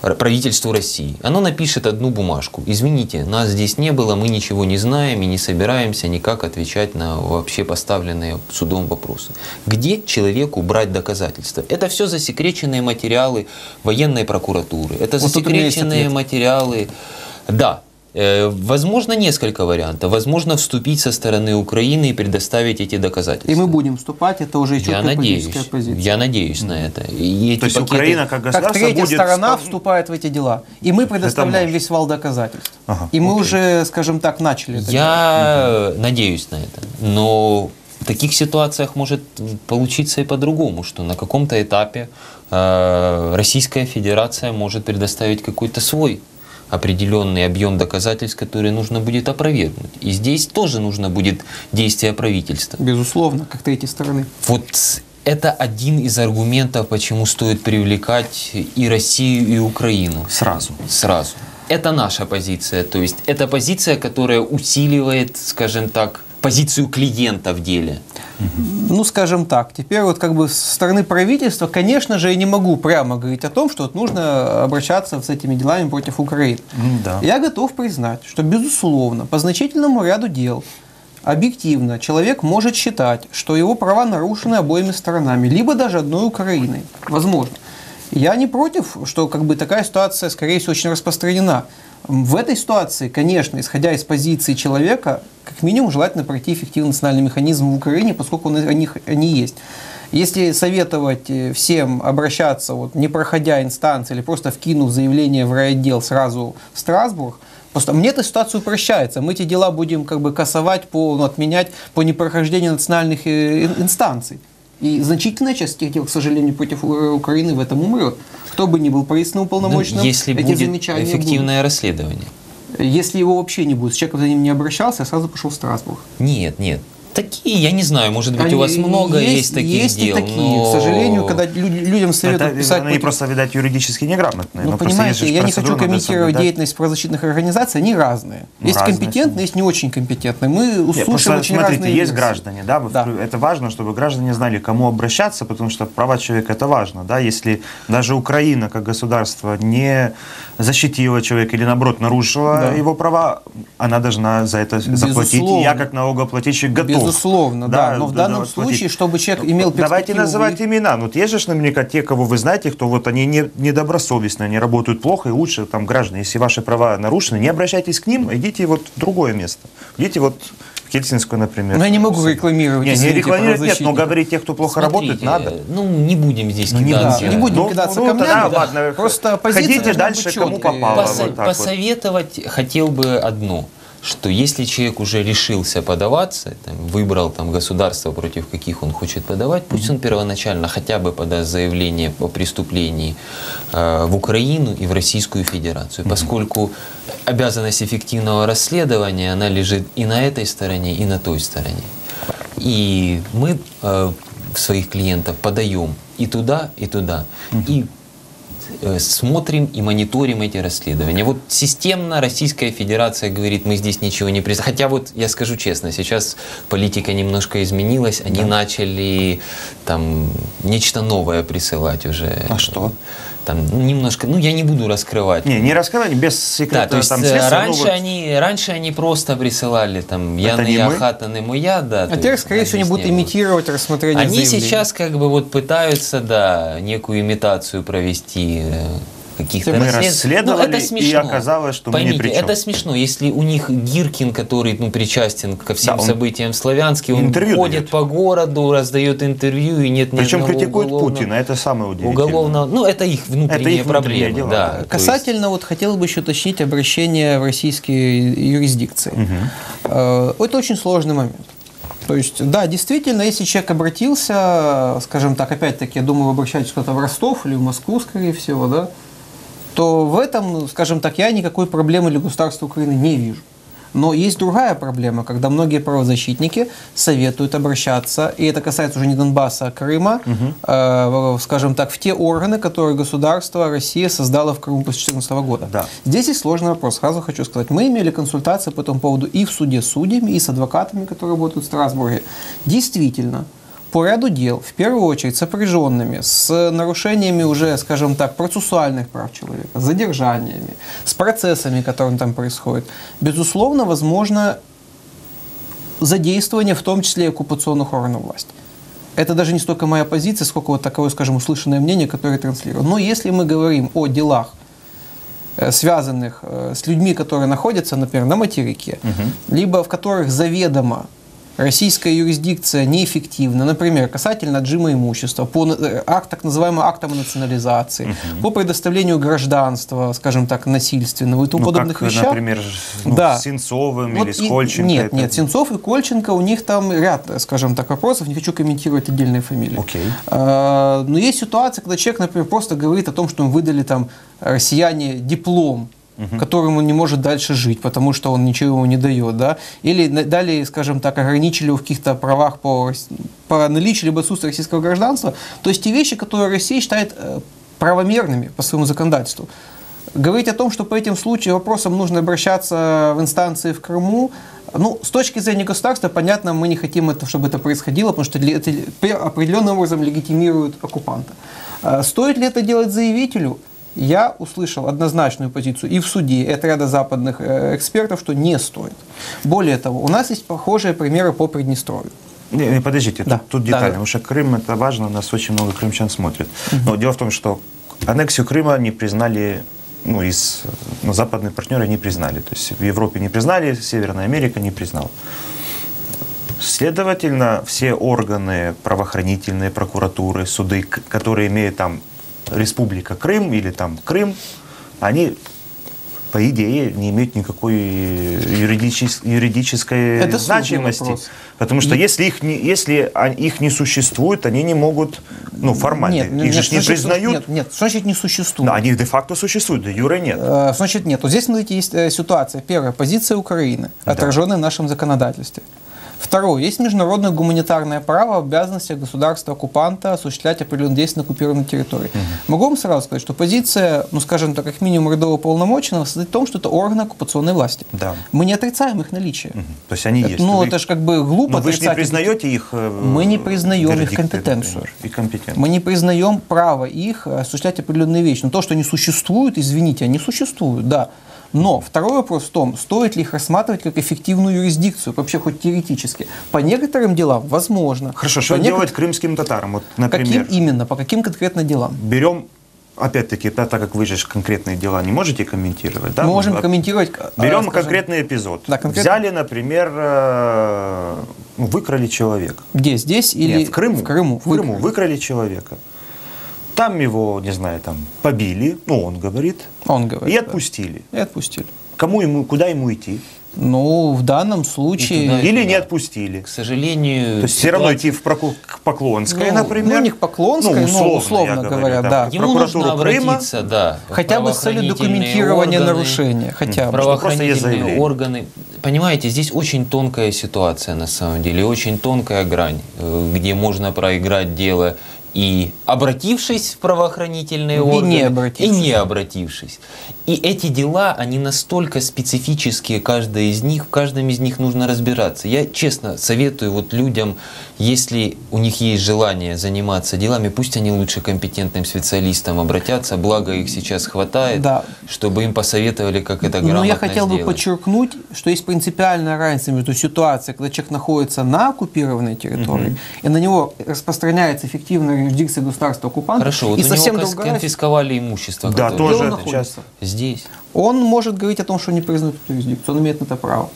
[SPEAKER 3] правительству России. Оно напишет одну бумажку. Извините, нас здесь не было, мы ничего не знаем и не собираемся никак отвечать на вообще поставленные судом вопросы. Где человеку брать доказательства? Это все засекреченные материалы военной прокуратуры. Это
[SPEAKER 2] Вот
[SPEAKER 3] засекреченные материалы. Да. Э, Возможно, несколько вариантов. Возможно, вступить со стороны Украины и предоставить эти доказательства.
[SPEAKER 2] И мы будем вступать, это уже
[SPEAKER 3] я
[SPEAKER 2] четкая
[SPEAKER 3] надеюсь,
[SPEAKER 2] политическая позиция.
[SPEAKER 3] я надеюсь на это. И эти
[SPEAKER 1] То есть
[SPEAKER 3] пакеты-
[SPEAKER 1] Украина как
[SPEAKER 2] Как
[SPEAKER 1] государство
[SPEAKER 2] третья
[SPEAKER 1] будет...
[SPEAKER 2] сторона вступает в эти дела. И мы предоставляем весь вал доказательств.
[SPEAKER 1] Ага,
[SPEAKER 2] и мы
[SPEAKER 1] окей.
[SPEAKER 2] уже, скажем так, начали это делать.
[SPEAKER 3] Я надеюсь на это. Но в таких ситуациях может получиться и по-другому, что на каком-то этапе э, Российская Федерация может предоставить какой-то свой определенный объем доказательств, которые нужно будет опровергнуть. И здесь тоже нужно будет действие правительства.
[SPEAKER 2] Безусловно, как третьей стороны.
[SPEAKER 3] Вот это один из аргументов, почему стоит привлекать и Россию, и Украину
[SPEAKER 1] Сразу.
[SPEAKER 3] сразу. Это наша позиция, то есть это позиция, которая усиливает, скажем так, позицию клиента в деле.
[SPEAKER 2] Ну, скажем так, теперь вот как бы со стороны правительства, конечно же, я не могу прямо говорить о том, что вот нужно обращаться с этими делами против Украины.
[SPEAKER 1] М, да.
[SPEAKER 2] Я готов признать, что, безусловно, по значительному ряду дел объективно человек может считать, что его права нарушены обоими сторонами, либо даже одной Украиной. Возможно. Я не против, что как бы такая ситуация, скорее всего, очень распространена. В этой ситуации, конечно, исходя из позиции человека, как минимум желательно пройти эффективный национальный механизм в Украине, поскольку он, они, они есть. Если советовать э, всем обращаться, вот, не проходя инстанции или просто вкинув заявление в райотдел сразу в Страсбург, Просто мне эта ситуация упрощается. Мы эти дела будем как бы кассовать, по, ну, отменять по непрохождению национальных э, ин- инстанций. И значительная часть этих дел, к сожалению, против э, Украины в этом умрет. Кто бы ни был правительственным
[SPEAKER 3] Ну,
[SPEAKER 2] уполномоченным,
[SPEAKER 3] если
[SPEAKER 2] эти
[SPEAKER 3] будет
[SPEAKER 2] замечания
[SPEAKER 3] эффективное расследование.
[SPEAKER 2] будут. Если его вообще не будет, с человеком за ним не обращался, я сразу пошел в Страсбург.
[SPEAKER 3] Нет, нет. Такие, я не знаю, может быть,
[SPEAKER 2] Они-
[SPEAKER 3] у вас много есть, таких
[SPEAKER 2] есть
[SPEAKER 3] дел,
[SPEAKER 2] такие.
[SPEAKER 3] но...
[SPEAKER 2] К сожалению, когда лю- людям советуют
[SPEAKER 1] Это,
[SPEAKER 2] писать...
[SPEAKER 1] они
[SPEAKER 2] против-
[SPEAKER 1] просто, видать, юридически неграмотные.
[SPEAKER 2] Ну,
[SPEAKER 1] есть
[SPEAKER 2] понимаете, я не хочу комментировать деятельность правозащитных организаций, они разные.
[SPEAKER 1] Ну,
[SPEAKER 2] есть
[SPEAKER 1] разные,
[SPEAKER 2] компетентные, есть не очень компетентные. Мы
[SPEAKER 1] Нет,
[SPEAKER 2] услышим
[SPEAKER 1] просто
[SPEAKER 2] очень
[SPEAKER 1] смотрите,
[SPEAKER 2] разные
[SPEAKER 1] есть граждане, да,
[SPEAKER 2] Да.
[SPEAKER 1] это важно, чтобы граждане знали, кому обращаться, потому что права человека это важно, да, если даже Украина как государство не защитила человека или наоборот нарушила
[SPEAKER 2] Да.
[SPEAKER 1] его права, она должна за это заплатить. И
[SPEAKER 2] Безусловно.
[SPEAKER 1] я как налогоплательщик готов.
[SPEAKER 2] Безусловно, да. Но в
[SPEAKER 1] да,
[SPEAKER 2] данном
[SPEAKER 1] заплатить.
[SPEAKER 2] случае, чтобы человек имел
[SPEAKER 1] Давайте
[SPEAKER 2] перспективу
[SPEAKER 1] называть
[SPEAKER 2] выйти-
[SPEAKER 1] имена. Ну, Вот есть же наверняка те, кого вы знаете, кто вот они не, недобросовестно, они работают плохо и лучше там граждане. Если ваши права нарушены, не обращайтесь к ним, идите вот в другое место. Идите вот в Хельсинское, например.
[SPEAKER 2] Но я не могу рекламировать,
[SPEAKER 1] Не, не рекламировать нет, но говорить тех, кто плохо работает,
[SPEAKER 3] Смотрите,
[SPEAKER 1] надо.
[SPEAKER 3] Ну, не будем здесь
[SPEAKER 1] Ну, не
[SPEAKER 3] кидаться.
[SPEAKER 2] Да, не будем
[SPEAKER 1] Ну,
[SPEAKER 2] кидаться
[SPEAKER 1] ну,
[SPEAKER 2] камнями.
[SPEAKER 1] тогда
[SPEAKER 2] да.
[SPEAKER 1] ладно,
[SPEAKER 2] Просто позиция
[SPEAKER 1] ходите дальше, кому попало.
[SPEAKER 3] Посо-
[SPEAKER 1] вот так вот.
[SPEAKER 3] посоветовать хотел бы одно, что если человек уже решился подаваться, там, выбрал там, государство, против каких он хочет подавать, пусть он первоначально хотя бы подаст заявление о преступлении э, в Украину и в Российскую Федерацию, поскольку обязанность эффективного расследования, она лежит и на этой стороне, и на той стороне. И мы э, своих клиентов подаем и туда, и туда. И э, смотрим и мониторим эти расследования. Вот системно Российская Федерация говорит, мы здесь ничего не признаем. Хотя вот я скажу честно, сейчас политика немножко изменилась, они начали там нечто новое присылать уже.
[SPEAKER 1] А что?
[SPEAKER 3] Там ну, немножко, ну я не буду раскрывать.
[SPEAKER 1] Не, не раскрывать, без
[SPEAKER 3] Да,
[SPEAKER 1] секрета
[SPEAKER 3] то есть
[SPEAKER 1] там
[SPEAKER 3] э,
[SPEAKER 1] следствия,
[SPEAKER 3] раньше,
[SPEAKER 1] вот
[SPEAKER 3] они, раньше они просто присылали там «Я
[SPEAKER 1] Это
[SPEAKER 3] не
[SPEAKER 1] не
[SPEAKER 3] я,
[SPEAKER 1] мы?
[SPEAKER 3] хата не моя», да.
[SPEAKER 2] А теперь, скорее всего, они будут имитировать рассмотрение
[SPEAKER 3] Они
[SPEAKER 2] заявлений.
[SPEAKER 3] сейчас как бы вот пытаются, да, некую имитацию провести э, каких-то
[SPEAKER 1] Мы
[SPEAKER 3] расслед-
[SPEAKER 1] расследовали,
[SPEAKER 3] Ну, это
[SPEAKER 1] и
[SPEAKER 3] смешно.
[SPEAKER 1] оказалось, что мы
[SPEAKER 3] Поймите,
[SPEAKER 1] при чем.
[SPEAKER 3] это смешно. Если у них Гиркин, который ну, причастен ко всем
[SPEAKER 1] Да, он
[SPEAKER 3] событиям в Славянске, он
[SPEAKER 1] интервью
[SPEAKER 3] ходит
[SPEAKER 1] дает.
[SPEAKER 3] по городу, раздает интервью, и нет ни
[SPEAKER 1] Причем критикует
[SPEAKER 3] уголовного-
[SPEAKER 1] Путина, это самое удивительное.
[SPEAKER 3] Уголовного, ну это их внутренние
[SPEAKER 1] Это их внутренние
[SPEAKER 3] проблемы,
[SPEAKER 1] дела,
[SPEAKER 3] да. То есть-
[SPEAKER 2] Касательно, вот хотел бы еще уточнить обращение в российские юрисдикции. Э, Это очень сложный момент. То есть, да, действительно, если человек обратился, скажем так, опять-таки, я думаю, вы обращаетесь куда-то в Ростов или в Москву, скорее всего, да, то в этом, ну, скажем так, я никакой проблемы для государства Украины не вижу. Но есть другая проблема, когда многие правозащитники советуют обращаться, и это касается уже не Донбасса, а Крыма, э, в- скажем так, в те органы, которые государство Россия создала в Крыму после 2014 года.
[SPEAKER 1] Да.
[SPEAKER 2] Здесь есть сложный вопрос. Сразу хочу сказать, мы имели консультации по этому поводу и в суде с судьями, и с адвокатами, которые работают в Страсбурге. Действительно, по ряду дел, в первую очередь сопряженными с нарушениями уже, скажем так, процессуальных прав человека, с задержаниями, с процессами, которые там происходят, безусловно, возможно задействование в том числе и оккупационных органов власти. Это даже не столько моя позиция, сколько вот такое, скажем, услышанное мнение, которое я транслирую. Но если мы говорим о делах, э, связанных э, с людьми, которые находятся, например, на материке, либо в которых заведомо российская юрисдикция неэффективна, например, касательно отжима имущества, по э, акт, так называемым актам национализации, по предоставлению гражданства, скажем так, насильственного и тому
[SPEAKER 1] Ну,
[SPEAKER 2] подобных
[SPEAKER 1] как,
[SPEAKER 2] вещах.
[SPEAKER 1] например, ну,
[SPEAKER 2] Да.
[SPEAKER 1] с Сенцовым
[SPEAKER 2] Вот
[SPEAKER 1] или с
[SPEAKER 2] и-
[SPEAKER 1] Кольченко.
[SPEAKER 2] Нет,
[SPEAKER 1] это-
[SPEAKER 2] нет, Сенцов и Кольченко, у них там ряд, скажем так, вопросов, не хочу комментировать отдельные фамилии.
[SPEAKER 1] Окей.
[SPEAKER 2] А, Но есть ситуация, когда человек, например, просто говорит о том, что ему выдали там россияне диплом, которым он не может дальше жить, потому что он ничего ему не дает, да, или далее, скажем так, ограничили в каких-то правах по, по наличию либо отсутствию российского гражданства, то есть те вещи, которые Россия считает э, правомерными по своему законодательству. Говорить о том, что по этим случаям вопросам нужно обращаться в инстанции в Крыму, Ну, с точки зрения государства, понятно, мы не хотим, это, чтобы это происходило, потому что это определенным образом легитимирует оккупанта. А Стоит ли это делать заявителю? Я услышал однозначную позицию и в суде, и от ряда западных э, экспертов, что не стоит. Более того, у нас есть похожие примеры по Приднестровью.
[SPEAKER 1] Не, подождите,
[SPEAKER 2] Да,
[SPEAKER 1] тут, тут
[SPEAKER 2] да,
[SPEAKER 1] детально,
[SPEAKER 2] да.
[SPEAKER 1] потому что Крым это важно, нас очень много крымчан смотрит. Но дело в том, что аннексию Крыма не признали, ну, из ну, западные партнеры не признали. То есть в Европе не признали, Северная Америка не признала. Следовательно, все органы правоохранительные, прокуратуры, суды, которые имеют там Республика Крым или там Крым, они по идее не имеют никакой юридичес- юридической
[SPEAKER 2] Это
[SPEAKER 1] значимости. Потому что если их не, если а- их не существует, они не могут, ну, формально,
[SPEAKER 2] Нет,
[SPEAKER 1] их
[SPEAKER 2] нет,
[SPEAKER 1] же ж не
[SPEAKER 2] значит,
[SPEAKER 1] признают.
[SPEAKER 2] Нет, нет, значит не существует?
[SPEAKER 1] Да, они де-факто существуют, де юре нет.
[SPEAKER 2] Э, Значит, нет. Вот здесь, смотрите, есть э, ситуация. Первая, позиция Украины,
[SPEAKER 1] Да.
[SPEAKER 2] отраженная в нашем законодательстве. Второе, есть международное гуманитарное право, обязанности государства-оккупанта осуществлять определенные действия на оккупированной территории. Могу вам сразу сказать, что позиция, ну, скажем так, как минимум рядового полномоченного состоит в том, что это органы оккупационной власти.
[SPEAKER 1] Да.
[SPEAKER 2] Мы не отрицаем их наличие.
[SPEAKER 1] То есть они
[SPEAKER 2] Это-
[SPEAKER 1] есть.
[SPEAKER 2] ну,
[SPEAKER 1] Вы-
[SPEAKER 2] это ж как бы глупо
[SPEAKER 1] Но вы же не признаете их э,
[SPEAKER 2] Мы не признаем их компетенцию.
[SPEAKER 1] И компетенцию.
[SPEAKER 2] Мы не признаем право их э, осуществлять определенные вещи. Но то, что они существуют, извините, они существуют, да. Но второй вопрос в том, стоит ли их рассматривать как эффективную юрисдикцию, вообще хоть теоретически. По некоторым делам возможно.
[SPEAKER 1] Хорошо, что
[SPEAKER 2] По некотор-
[SPEAKER 1] делать крымским татарам? Вот, например,
[SPEAKER 2] Каким именно, по каким конкретно делам?
[SPEAKER 1] берем, опять-таки, да, так как вы же конкретные дела не можете комментировать, да?
[SPEAKER 2] Мы можем
[SPEAKER 1] Вот
[SPEAKER 2] комментировать... э,
[SPEAKER 1] Берем
[SPEAKER 2] скажем,
[SPEAKER 1] конкретный эпизод.
[SPEAKER 2] Да, конкретно.
[SPEAKER 1] Взяли, например, э, выкрали человека.
[SPEAKER 2] Где, здесь или...
[SPEAKER 1] Нет, в Крыму.
[SPEAKER 2] В Крыму.
[SPEAKER 1] В Крыму выкрали человека. Там его, не знаю, там побили, ну, он говорит,
[SPEAKER 2] Он говорит.
[SPEAKER 1] и
[SPEAKER 2] да.
[SPEAKER 1] отпустили.
[SPEAKER 2] И отпустили.
[SPEAKER 1] Кому ему, куда ему идти?
[SPEAKER 2] Ну, в данном случае...
[SPEAKER 3] туда,
[SPEAKER 1] Или
[SPEAKER 3] туда.
[SPEAKER 1] не отпустили.
[SPEAKER 3] К сожалению,
[SPEAKER 1] То есть все равно идти в Проку- к Поклонской,
[SPEAKER 2] Ну,
[SPEAKER 1] например.
[SPEAKER 2] ну, не к Поклонской, но условно
[SPEAKER 1] я
[SPEAKER 2] говоря, да.
[SPEAKER 1] в
[SPEAKER 3] Ему нужно
[SPEAKER 1] прокуратуру Крыма.
[SPEAKER 3] обратиться, да.
[SPEAKER 2] Хотя бы с целью документирования
[SPEAKER 3] органы,
[SPEAKER 2] нарушения. Хотя бы.
[SPEAKER 3] Правоохранительные органы. Понимаете, здесь очень тонкая ситуация на самом деле, очень тонкая грань, э, где можно проиграть дело и обратившись в правоохранительные
[SPEAKER 2] И
[SPEAKER 3] органы,
[SPEAKER 2] не обратившись.
[SPEAKER 3] и не обратившись. И эти дела, они настолько специфические, каждая из них, в каждом из них нужно разбираться. Я честно советую вот людям, если у них есть желание заниматься делами, пусть они лучше к компетентным специалистам обратятся, благо их сейчас хватает,
[SPEAKER 2] Да.
[SPEAKER 3] чтобы им посоветовали, как это грамотно
[SPEAKER 2] Но я хотел бы
[SPEAKER 3] сделать.
[SPEAKER 2] подчеркнуть, что есть принципиальная разница между ситуацией, когда человек находится на оккупированной территории, и на него распространяется эффективная юрисдикция государства оккупанта,
[SPEAKER 3] Хорошо, вот
[SPEAKER 2] и
[SPEAKER 3] у него
[SPEAKER 2] совсем
[SPEAKER 3] кон-
[SPEAKER 2] другая
[SPEAKER 3] конфисковали имущество.
[SPEAKER 1] Да, тоже
[SPEAKER 2] он находится?
[SPEAKER 3] Здесь.
[SPEAKER 2] Он может говорить о том, что не признают эту юрисдикцию, он имеет на это право.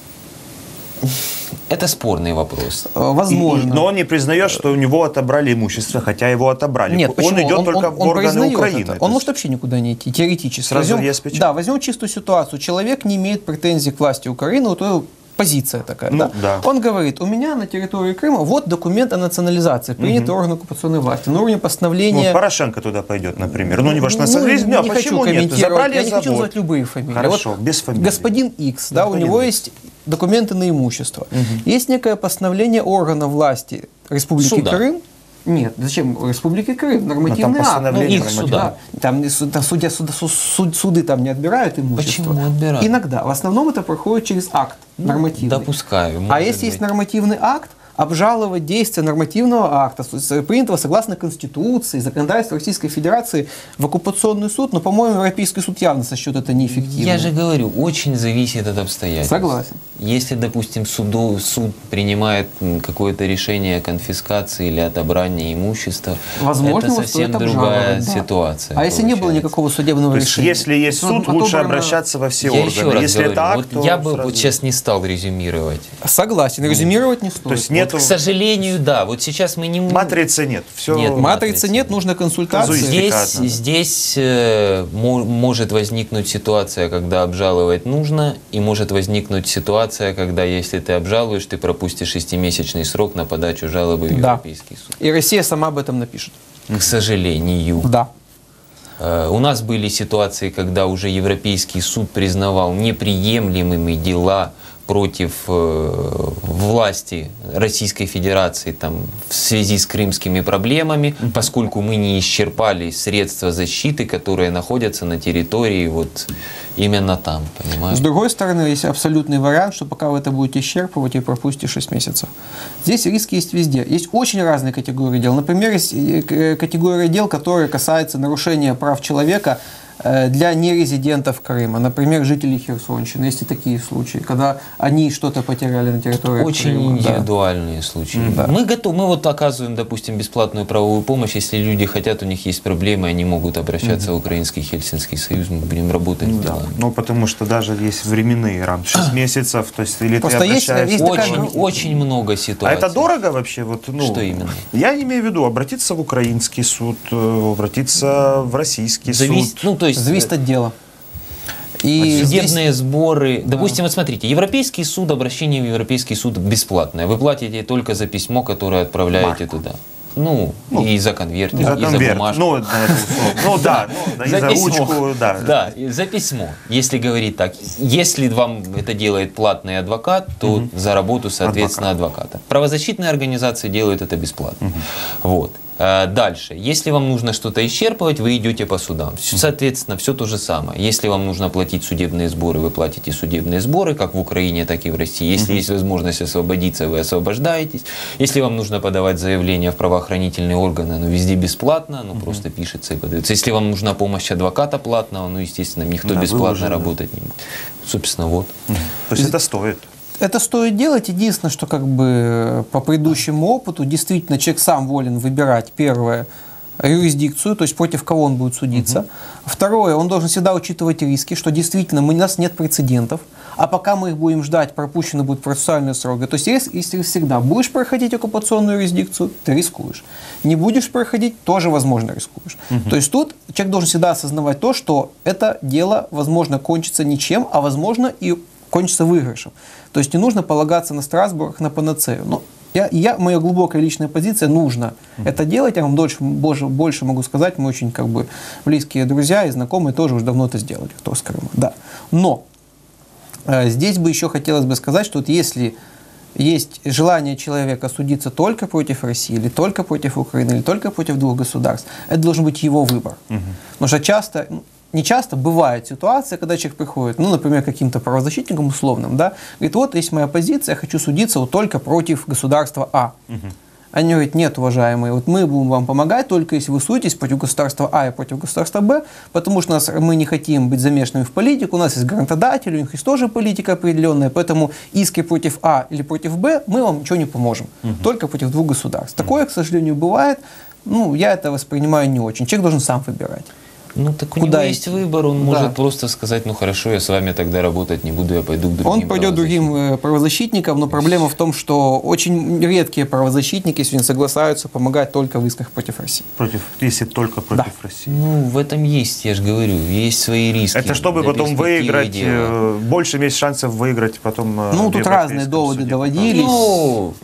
[SPEAKER 3] Это спорный вопрос.
[SPEAKER 2] Э, Возможно.
[SPEAKER 1] И- и- но он не признает, что у него отобрали имущество, хотя его отобрали.
[SPEAKER 2] Нет,
[SPEAKER 1] он
[SPEAKER 2] почему?
[SPEAKER 1] идет только в органы
[SPEAKER 2] признает
[SPEAKER 1] Украины.
[SPEAKER 2] это.
[SPEAKER 1] То
[SPEAKER 2] Он может вообще никуда не идти, теоретически.
[SPEAKER 1] Сразу
[SPEAKER 2] Возьмем-? Да, возьмем чистую ситуацию. Человек не имеет претензий к власти Украины, вот его позиция такая.
[SPEAKER 1] Ну,
[SPEAKER 2] да?
[SPEAKER 1] да.
[SPEAKER 2] Он говорит, у меня на территории Крыма вот документ о национализации, принятый органом оккупационной власти. На уровне
[SPEAKER 1] Ну,
[SPEAKER 2] постановления...
[SPEAKER 1] Порошенко туда пойдет, например. Ну, не ваш
[SPEAKER 2] Ну,
[SPEAKER 1] национализм.
[SPEAKER 2] не
[SPEAKER 1] а
[SPEAKER 2] хочу
[SPEAKER 1] почему нет?
[SPEAKER 2] комментировать.
[SPEAKER 1] Забрали
[SPEAKER 2] я не хочу
[SPEAKER 1] завод.
[SPEAKER 2] называть любые фамилии.
[SPEAKER 1] Хорошо,
[SPEAKER 2] Вот
[SPEAKER 1] без фамилии.
[SPEAKER 2] Господин X, да, у него
[SPEAKER 1] X.
[SPEAKER 2] есть документы на имущество. Есть некое постановление органа власти Республики
[SPEAKER 3] Суда.
[SPEAKER 2] Крым. Нет, зачем Республики Крым? Нормативный акт.
[SPEAKER 1] постановление
[SPEAKER 3] их суда.
[SPEAKER 2] Да, там, там судья, суда- су- суд- суды там не отбирают имущество.
[SPEAKER 3] Почему отбирают?
[SPEAKER 2] Иногда. В основном это проходит через акт нормативный.
[SPEAKER 3] Допускаю.
[SPEAKER 2] а если есть
[SPEAKER 3] быть.
[SPEAKER 2] нормативный акт, обжаловать действия нормативного акта, принятого согласно Конституции, законодательству Российской Федерации в оккупационный суд, но, по-моему, Европейский суд явно сочтет это неэффективным.
[SPEAKER 3] Я же говорю, очень зависит от обстоятельств.
[SPEAKER 2] Согласен.
[SPEAKER 3] Если, допустим, суду, суд принимает какое-то решение о конфискации или отобрании имущества,
[SPEAKER 2] Возможно,
[SPEAKER 3] это совсем другая
[SPEAKER 2] да.
[SPEAKER 3] ситуация.
[SPEAKER 2] А если не было
[SPEAKER 3] получается.
[SPEAKER 2] никакого судебного
[SPEAKER 1] То есть,
[SPEAKER 2] решения?
[SPEAKER 1] если есть суд, лучше
[SPEAKER 2] отобрано-
[SPEAKER 1] обращаться во все
[SPEAKER 3] Я
[SPEAKER 1] органы.
[SPEAKER 3] еще раз
[SPEAKER 1] если
[SPEAKER 3] говорю,
[SPEAKER 1] это акт,
[SPEAKER 3] вот
[SPEAKER 1] то
[SPEAKER 3] я бы
[SPEAKER 1] сразу-
[SPEAKER 3] вот сейчас не стал резюмировать.
[SPEAKER 2] Согласен. Резюмировать не стоит.
[SPEAKER 1] То есть нет
[SPEAKER 3] Вот, к сожалению, да. Вот сейчас мы не
[SPEAKER 1] матрицы нет. Все
[SPEAKER 3] Нет,
[SPEAKER 2] Матрицы нет, нужно консультации.
[SPEAKER 1] Казуистика.
[SPEAKER 3] Здесь,
[SPEAKER 1] надо.
[SPEAKER 3] здесь э, мо- может возникнуть ситуация, когда обжаловать нужно, и может возникнуть ситуация, когда если ты обжалуешь, ты пропустишь шестимесячный срок на подачу жалобы в
[SPEAKER 2] Да.
[SPEAKER 3] Европейский суд.
[SPEAKER 2] И Россия сама об этом напишет.
[SPEAKER 3] К сожалению.
[SPEAKER 2] Да.
[SPEAKER 3] Э, У нас были ситуации, когда уже Европейский суд признавал неприемлемыми дела против э, власти Российской Федерации там, в связи с крымскими проблемами, поскольку мы не исчерпали средства защиты, которые находятся на территории вот именно там,
[SPEAKER 2] С
[SPEAKER 3] понимаешь?
[SPEAKER 2] другой стороны, есть абсолютный вариант, что пока вы это будете исчерпывать и пропустите 6 месяцев. Здесь риски есть везде. Есть очень разные категории дел. Например, есть э, э, категория дел, которые касаются нарушения прав человека для нерезидентов Крыма. Например, жителей Херсонщины. Есть и такие случаи, когда они что-то потеряли на территории
[SPEAKER 3] Очень
[SPEAKER 2] Крыма. Да.
[SPEAKER 3] индивидуальные случаи.
[SPEAKER 2] Да.
[SPEAKER 3] Мы готовы, мы вот оказываем, допустим, бесплатную правовую помощь, если люди хотят, у них есть проблемы, они могут обращаться в Украинский Хельсинский союз, мы будем работать с
[SPEAKER 1] Да. Ну, потому что даже есть временные рамки, 6 месяцев, то есть или
[SPEAKER 2] Просто
[SPEAKER 1] ты обращаешься...
[SPEAKER 2] есть такая
[SPEAKER 3] Очень,
[SPEAKER 2] группа.
[SPEAKER 3] очень много
[SPEAKER 1] А
[SPEAKER 3] ситуаций.
[SPEAKER 1] это дорого вообще? Вот, ну,
[SPEAKER 3] Что именно?
[SPEAKER 1] Я имею в виду обратиться в украинский суд, э, обратиться в российский
[SPEAKER 3] Зависит,
[SPEAKER 1] суд.
[SPEAKER 3] ну, то есть
[SPEAKER 2] Зависит от дела.
[SPEAKER 3] э,
[SPEAKER 2] И здесь-
[SPEAKER 3] судебные сборы. Допустим, вот смотрите, Европейский суд, обращение в Европейский суд бесплатное. Вы платите только за письмо, которое отправляете туда. Ну, и за конверт, и
[SPEAKER 1] за
[SPEAKER 3] за,
[SPEAKER 1] конверт.
[SPEAKER 3] бумажку.
[SPEAKER 1] Ну, да, ну да, ну, да, и за
[SPEAKER 3] письмо.
[SPEAKER 1] ручку, да.
[SPEAKER 3] Да, за письмо. Если говорить так, если вам это делает платный адвокат, то за работу, соответственно, адвоката. Правозащитные организации делают это бесплатно. Вот. Э, Дальше. Если вам нужно что-то исчерпывать, вы идете по судам. Соответственно, все то же самое. Если вам нужно платить судебные сборы, вы платите судебные сборы, как в Украине, так и в России. Если есть возможность освободиться, вы освобождаетесь. Если вам нужно подавать заявление в правоохранительные органы, ну, везде бесплатно, ну, просто пишется и подается. Если вам нужна помощь адвоката платного, ну, естественно, никто
[SPEAKER 1] Да,
[SPEAKER 3] бесплатно
[SPEAKER 1] да.
[SPEAKER 3] работать не будет. Собственно, вот.
[SPEAKER 1] То есть это стоит.
[SPEAKER 2] Это стоит делать. Единственное, что как бы по предыдущему опыту действительно человек сам волен выбирать первое юрисдикцию, то есть против кого он будет судиться. Второе, он должен всегда учитывать риски, что действительно мы, у нас нет прецедентов, а пока мы их будем ждать, пропущены будут процессуальные сроки. То есть риск, риск всегда. Будешь проходить оккупационную юрисдикцию, ты рискуешь. Не будешь проходить, тоже, возможно, рискуешь. То есть тут человек должен всегда осознавать то, что это дело, возможно, кончится ничем, а возможно и кончится выигрышем. То есть не нужно полагаться на Страсбург, на панацею. Но я, я, моя глубокая личная позиция, нужно это делать. Я вам дольше, больше, больше могу сказать, мы очень как бы близкие друзья и знакомые тоже уже давно это сделали, кто с Крыма. Да. Но э, здесь бы еще хотелось бы сказать, что вот если есть желание человека судиться только против России, или только против Украины, или только против двух государств, это должен быть его выбор. Потому что часто, ну, не часто, бывает ситуация, когда человек приходит, ну, например, каким-то правозащитникам условным, да, говорит, вот есть моя позиция, я хочу судиться вот только против государства А. Они говорят, нет, уважаемые, вот мы будем вам помогать, только если вы судитесь против государства А и против государства Б, потому что нас, мы не хотим быть замешанными в политику, у нас есть грантодатели, у них есть тоже политика определенная, поэтому иски против А или против Б мы вам ничего не поможем, только против двух государств. Такое, к сожалению, бывает, ну, я это воспринимаю не очень. Человек должен сам выбирать.
[SPEAKER 3] Ну, так у
[SPEAKER 2] Куда
[SPEAKER 3] него есть выбор, он
[SPEAKER 2] Да.
[SPEAKER 3] может просто сказать, ну хорошо, я с вами тогда работать не буду, я пойду к другим
[SPEAKER 2] Он пойдет другим э, правозащитникам, но проблема в том, что очень редкие правозащитники сегодня соглашаются помогать только в исках против России.
[SPEAKER 1] Против, если только против России.
[SPEAKER 3] Ну, в этом есть, я же говорю, есть свои риски.
[SPEAKER 1] Это чтобы потом выиграть,
[SPEAKER 3] дела.
[SPEAKER 1] э, больше есть шансов выиграть потом. э,
[SPEAKER 2] Ну, тут разные доводы
[SPEAKER 1] суде.
[SPEAKER 2] доводились.
[SPEAKER 3] Ну,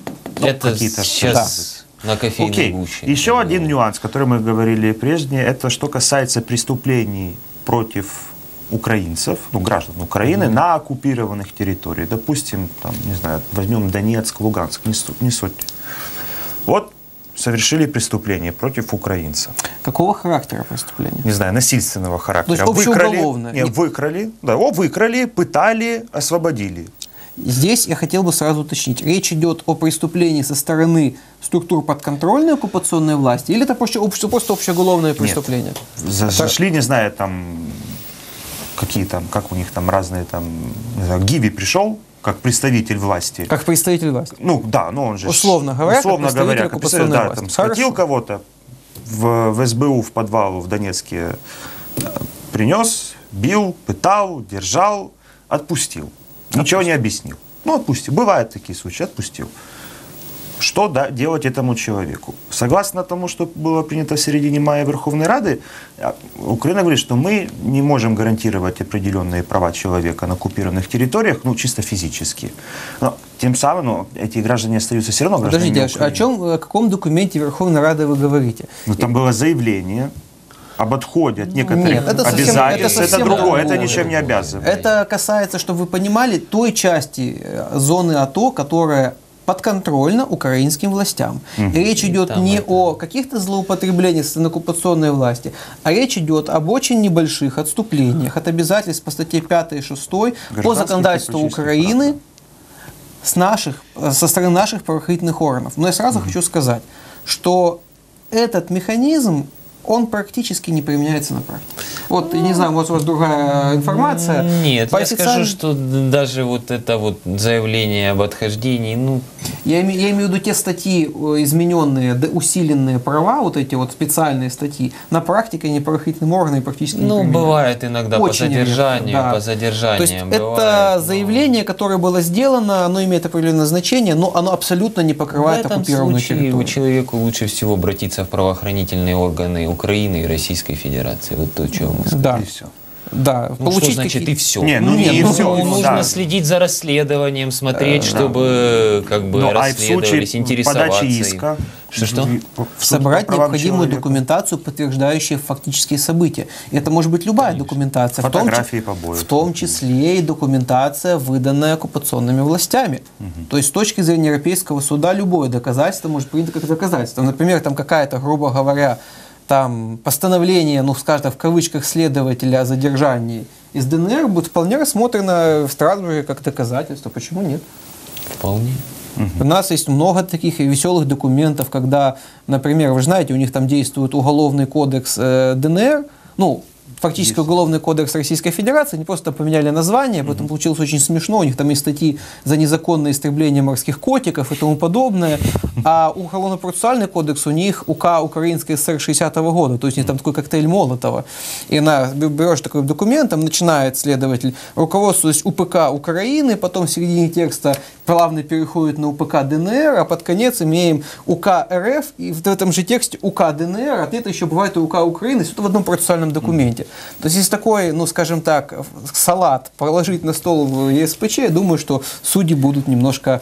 [SPEAKER 3] это
[SPEAKER 1] какие-то
[SPEAKER 3] сейчас на кофейной
[SPEAKER 1] Окей.
[SPEAKER 3] гуще.
[SPEAKER 1] Еще
[SPEAKER 3] Ну,
[SPEAKER 1] один нюанс, который мы говорили прежде, это что касается преступлений против украинцев, ну, граждан Украины на оккупированных территориях. Допустим, там, не знаю, возьмем Донецк, Луганск, не, су- не суть. Вот совершили преступление против украинцев.
[SPEAKER 2] Какого характера преступления?
[SPEAKER 1] Не знаю, насильственного характера.
[SPEAKER 2] То есть
[SPEAKER 1] выкрали, Не- выкрали, да, о, выкрали, пытали, освободили.
[SPEAKER 2] Здесь я хотел бы сразу уточнить. Речь идет о преступлении со стороны структур подконтрольной оккупационной власти или это просто, просто общеуголовное преступление?
[SPEAKER 1] За- Зашли, не знаю, там какие там, как у них там разные там, знаю, Гиви пришел, как представитель власти.
[SPEAKER 2] Как представитель власти.
[SPEAKER 1] Ну да, ну он же
[SPEAKER 2] Условно говоря, как
[SPEAKER 1] условно
[SPEAKER 2] представитель
[SPEAKER 1] говоря, как представитель, да,
[SPEAKER 2] власти.
[SPEAKER 1] там схватил кого-то в, в СБУ в подвалу в Донецке, э, принес, бил, пытал, держал, отпустил, ничего не объяснил. Ну отпустил. Бывают такие случаи, отпустил. Что да, делать этому человеку? Согласно тому, что было принято в середине мая Верховной Рады, а, Украина говорит, что мы не можем гарантировать определенные права человека на оккупированных территориях, ну, чисто физически. Но тем самым ну, эти граждане остаются все равно гражданами
[SPEAKER 2] Подождите, а о
[SPEAKER 1] Украины.
[SPEAKER 2] чем, о каком документе Верховной Рады вы говорите?
[SPEAKER 1] Ну, там было заявление об отходе от некоторых
[SPEAKER 2] Нет, это совсем-
[SPEAKER 1] обязательств,
[SPEAKER 2] это
[SPEAKER 1] это,
[SPEAKER 2] совсем
[SPEAKER 1] другое, это
[SPEAKER 2] другое.
[SPEAKER 1] ничем не обязывает.
[SPEAKER 2] Это касается, чтобы вы понимали, той части э, зоны АТО, которая подконтрольна украинским властям. И речь идет
[SPEAKER 3] Там
[SPEAKER 2] не
[SPEAKER 3] это-
[SPEAKER 2] о каких-то злоупотреблениях со стороны оккупационной власти, а речь идет об очень небольших отступлениях от обязательств по статье 5 и 6 по законодательству Украины с наших, э, со стороны наших правоохранительных органов. Но я сразу хочу сказать, что этот механизм, он практически не применяется на практике. Вот, я не знаю, может, у вас другая информация.
[SPEAKER 3] Нет,
[SPEAKER 2] По
[SPEAKER 3] я
[SPEAKER 2] официаль-
[SPEAKER 3] скажу, что даже вот это вот заявление об отхождении, ну,
[SPEAKER 2] Я, име- я имею в виду те статьи, э, измененные, усиленные права, вот эти вот специальные статьи, на практике неправоохранительным органам практически не
[SPEAKER 3] ну
[SPEAKER 2] применяются.
[SPEAKER 3] бывает иногда
[SPEAKER 2] Очень
[SPEAKER 3] по задержанию,
[SPEAKER 2] редко, да.
[SPEAKER 3] по задержаниям.
[SPEAKER 2] То есть
[SPEAKER 3] бывает,
[SPEAKER 2] это
[SPEAKER 3] но
[SPEAKER 2] заявление, которое было сделано, оно имеет определенное значение, но оно абсолютно не
[SPEAKER 3] В
[SPEAKER 2] покрывает
[SPEAKER 3] этом
[SPEAKER 2] оккупированную
[SPEAKER 3] случае
[SPEAKER 2] территорию.
[SPEAKER 3] человеку лучше всего обратиться в правоохранительные органы Украины и Российской Федерации. Вот то, что мы
[SPEAKER 2] Да,
[SPEAKER 1] И все.
[SPEAKER 2] да.
[SPEAKER 3] Ну, что значит и все?
[SPEAKER 1] Не, ну,
[SPEAKER 2] не,
[SPEAKER 3] ну,
[SPEAKER 1] всё,
[SPEAKER 3] ну,
[SPEAKER 1] ну,
[SPEAKER 3] нужно
[SPEAKER 1] да.
[SPEAKER 3] следить за расследованием, смотреть,
[SPEAKER 1] Э, да.
[SPEAKER 3] чтобы как бы
[SPEAKER 1] Ну, а
[SPEAKER 3] расследовались,
[SPEAKER 1] случае
[SPEAKER 3] интересоваться.
[SPEAKER 1] иска,
[SPEAKER 3] Что-что?
[SPEAKER 1] в- в суд по
[SPEAKER 2] собрать необходимую
[SPEAKER 1] человека.
[SPEAKER 2] документацию, подтверждающую фактические события. Это может быть любая документация, в том,
[SPEAKER 1] Фотографии побоев.
[SPEAKER 2] в том числе и документация, выданная оккупационными властями. То есть с точки зрения Европейского суда любое доказательство может принято как доказательство. Например, там какая-то, грубо говоря, там постановление, ну, скажем в кавычках, следователя о задержании из ДНР будет вполне рассмотрено в Страсбурге как доказательство. Почему нет?
[SPEAKER 3] Вполне.
[SPEAKER 2] У нас есть много таких веселых документов, когда, например, вы же знаете, у них там действует уголовный кодекс э, ДНР, ну, фактически уголовный кодекс Российской Федерации, они просто поменяли название, поэтому получилось очень смешно, у них там есть статьи за незаконное истребление морских котиков и тому подобное, а уголовно-процессуальный кодекс у них УК Украинской ССР 60-го года, то есть у них там такой коктейль Молотова. И на, берешь такой документ, там начинает следователь, руководствуясь УПК Украины, потом в середине текста плавно переходит на УПК ДНР, а под конец имеем УК РФ, и в этом же тексте УК ДНР, а это еще бывает и УК Украины, все это в одном процессуальном документе. То есть, если такой, ну, скажем так, салат положить на стол в ЕСПЧ, я думаю, что судьи будут немножко,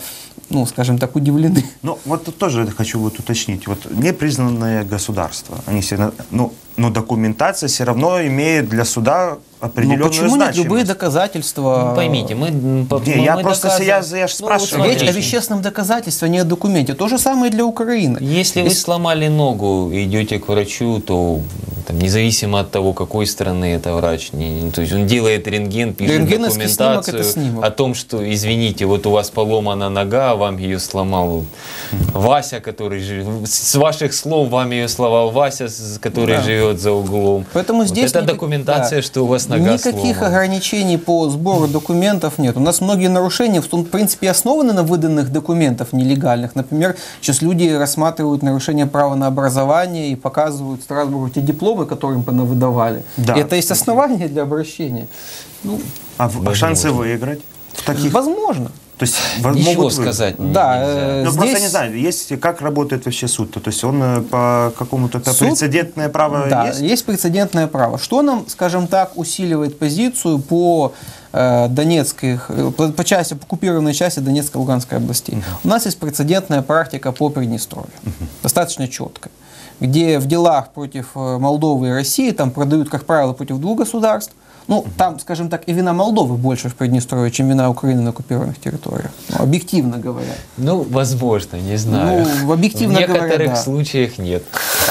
[SPEAKER 2] ну, скажем так, удивлены.
[SPEAKER 1] Ну, вот тут тоже хочу вот уточнить. Вот непризнанное государство, они все, равно- ну, но документация все равно имеет для суда
[SPEAKER 2] Ну,
[SPEAKER 1] определенную
[SPEAKER 2] почему нет? Любые доказательства...
[SPEAKER 3] Ну, поймите, мы...
[SPEAKER 1] Не,
[SPEAKER 3] мы-
[SPEAKER 1] я
[SPEAKER 3] мы
[SPEAKER 1] просто-
[SPEAKER 3] доказываем-
[SPEAKER 1] я- я ж
[SPEAKER 3] Ну,
[SPEAKER 1] спрашиваю.
[SPEAKER 3] вот
[SPEAKER 2] Речь о вещественном доказательстве, а не о документе. То же самое и для Украины.
[SPEAKER 3] Если вы сломали ногу, идете к врачу, то там, независимо от того, какой страны это врач, не- то есть он делает рентген, пишет
[SPEAKER 2] Рентгеновский снимок –
[SPEAKER 3] документацию
[SPEAKER 2] снимок.
[SPEAKER 3] о том, что, извините, вот у вас поломана нога, а вам ее сломал Вася, который живет, с ваших слов вам ее сломал Вася, с- который
[SPEAKER 2] Да.
[SPEAKER 3] живет за углом.
[SPEAKER 2] Поэтому
[SPEAKER 3] Вот
[SPEAKER 2] здесь
[SPEAKER 3] это
[SPEAKER 2] никак-
[SPEAKER 3] документация,
[SPEAKER 2] да.
[SPEAKER 3] что у вас нога
[SPEAKER 2] Никаких
[SPEAKER 3] сломана.
[SPEAKER 2] ограничений по сбору документов нет. У нас многие нарушения, в том, в принципе, основаны на выданных документах нелегальных. Например, сейчас люди рассматривают нарушение права на образование и показывают Страсбургу те дипломы, которые им выдавали.
[SPEAKER 1] Да.
[SPEAKER 2] И это есть основание для обращения. Ну,
[SPEAKER 1] А, а шансы выиграть в таких...
[SPEAKER 2] возможно.
[SPEAKER 1] То есть
[SPEAKER 3] Ничего
[SPEAKER 1] могут
[SPEAKER 3] сказать
[SPEAKER 2] Да,
[SPEAKER 3] нельзя.
[SPEAKER 2] э,
[SPEAKER 1] Ну, просто
[SPEAKER 2] здесь-
[SPEAKER 1] не знаю, есть, как работает вообще суд. То есть он э, по какому-то
[SPEAKER 2] Суд-
[SPEAKER 1] прецедентное право
[SPEAKER 2] Да,
[SPEAKER 1] есть?
[SPEAKER 2] есть прецедентное право. Что нам, скажем так, усиливает позицию по э, Донецкой, э, по, по части, по оккупированной части Донецкой и Луганской областей? У нас есть прецедентная практика по Приднестровью, достаточно четкая, где в делах против Молдовы и России там продают, как правило, против двух государств. Ну, там, скажем так, и вина Молдовы больше в Приднестровье, чем вина Украины на оккупированных территориях. Ну, объективно говоря.
[SPEAKER 3] Ну, возможно, не знаю.
[SPEAKER 2] Ну, объективно
[SPEAKER 3] В
[SPEAKER 2] говоря,
[SPEAKER 3] некоторых
[SPEAKER 2] да.
[SPEAKER 3] случаях нет.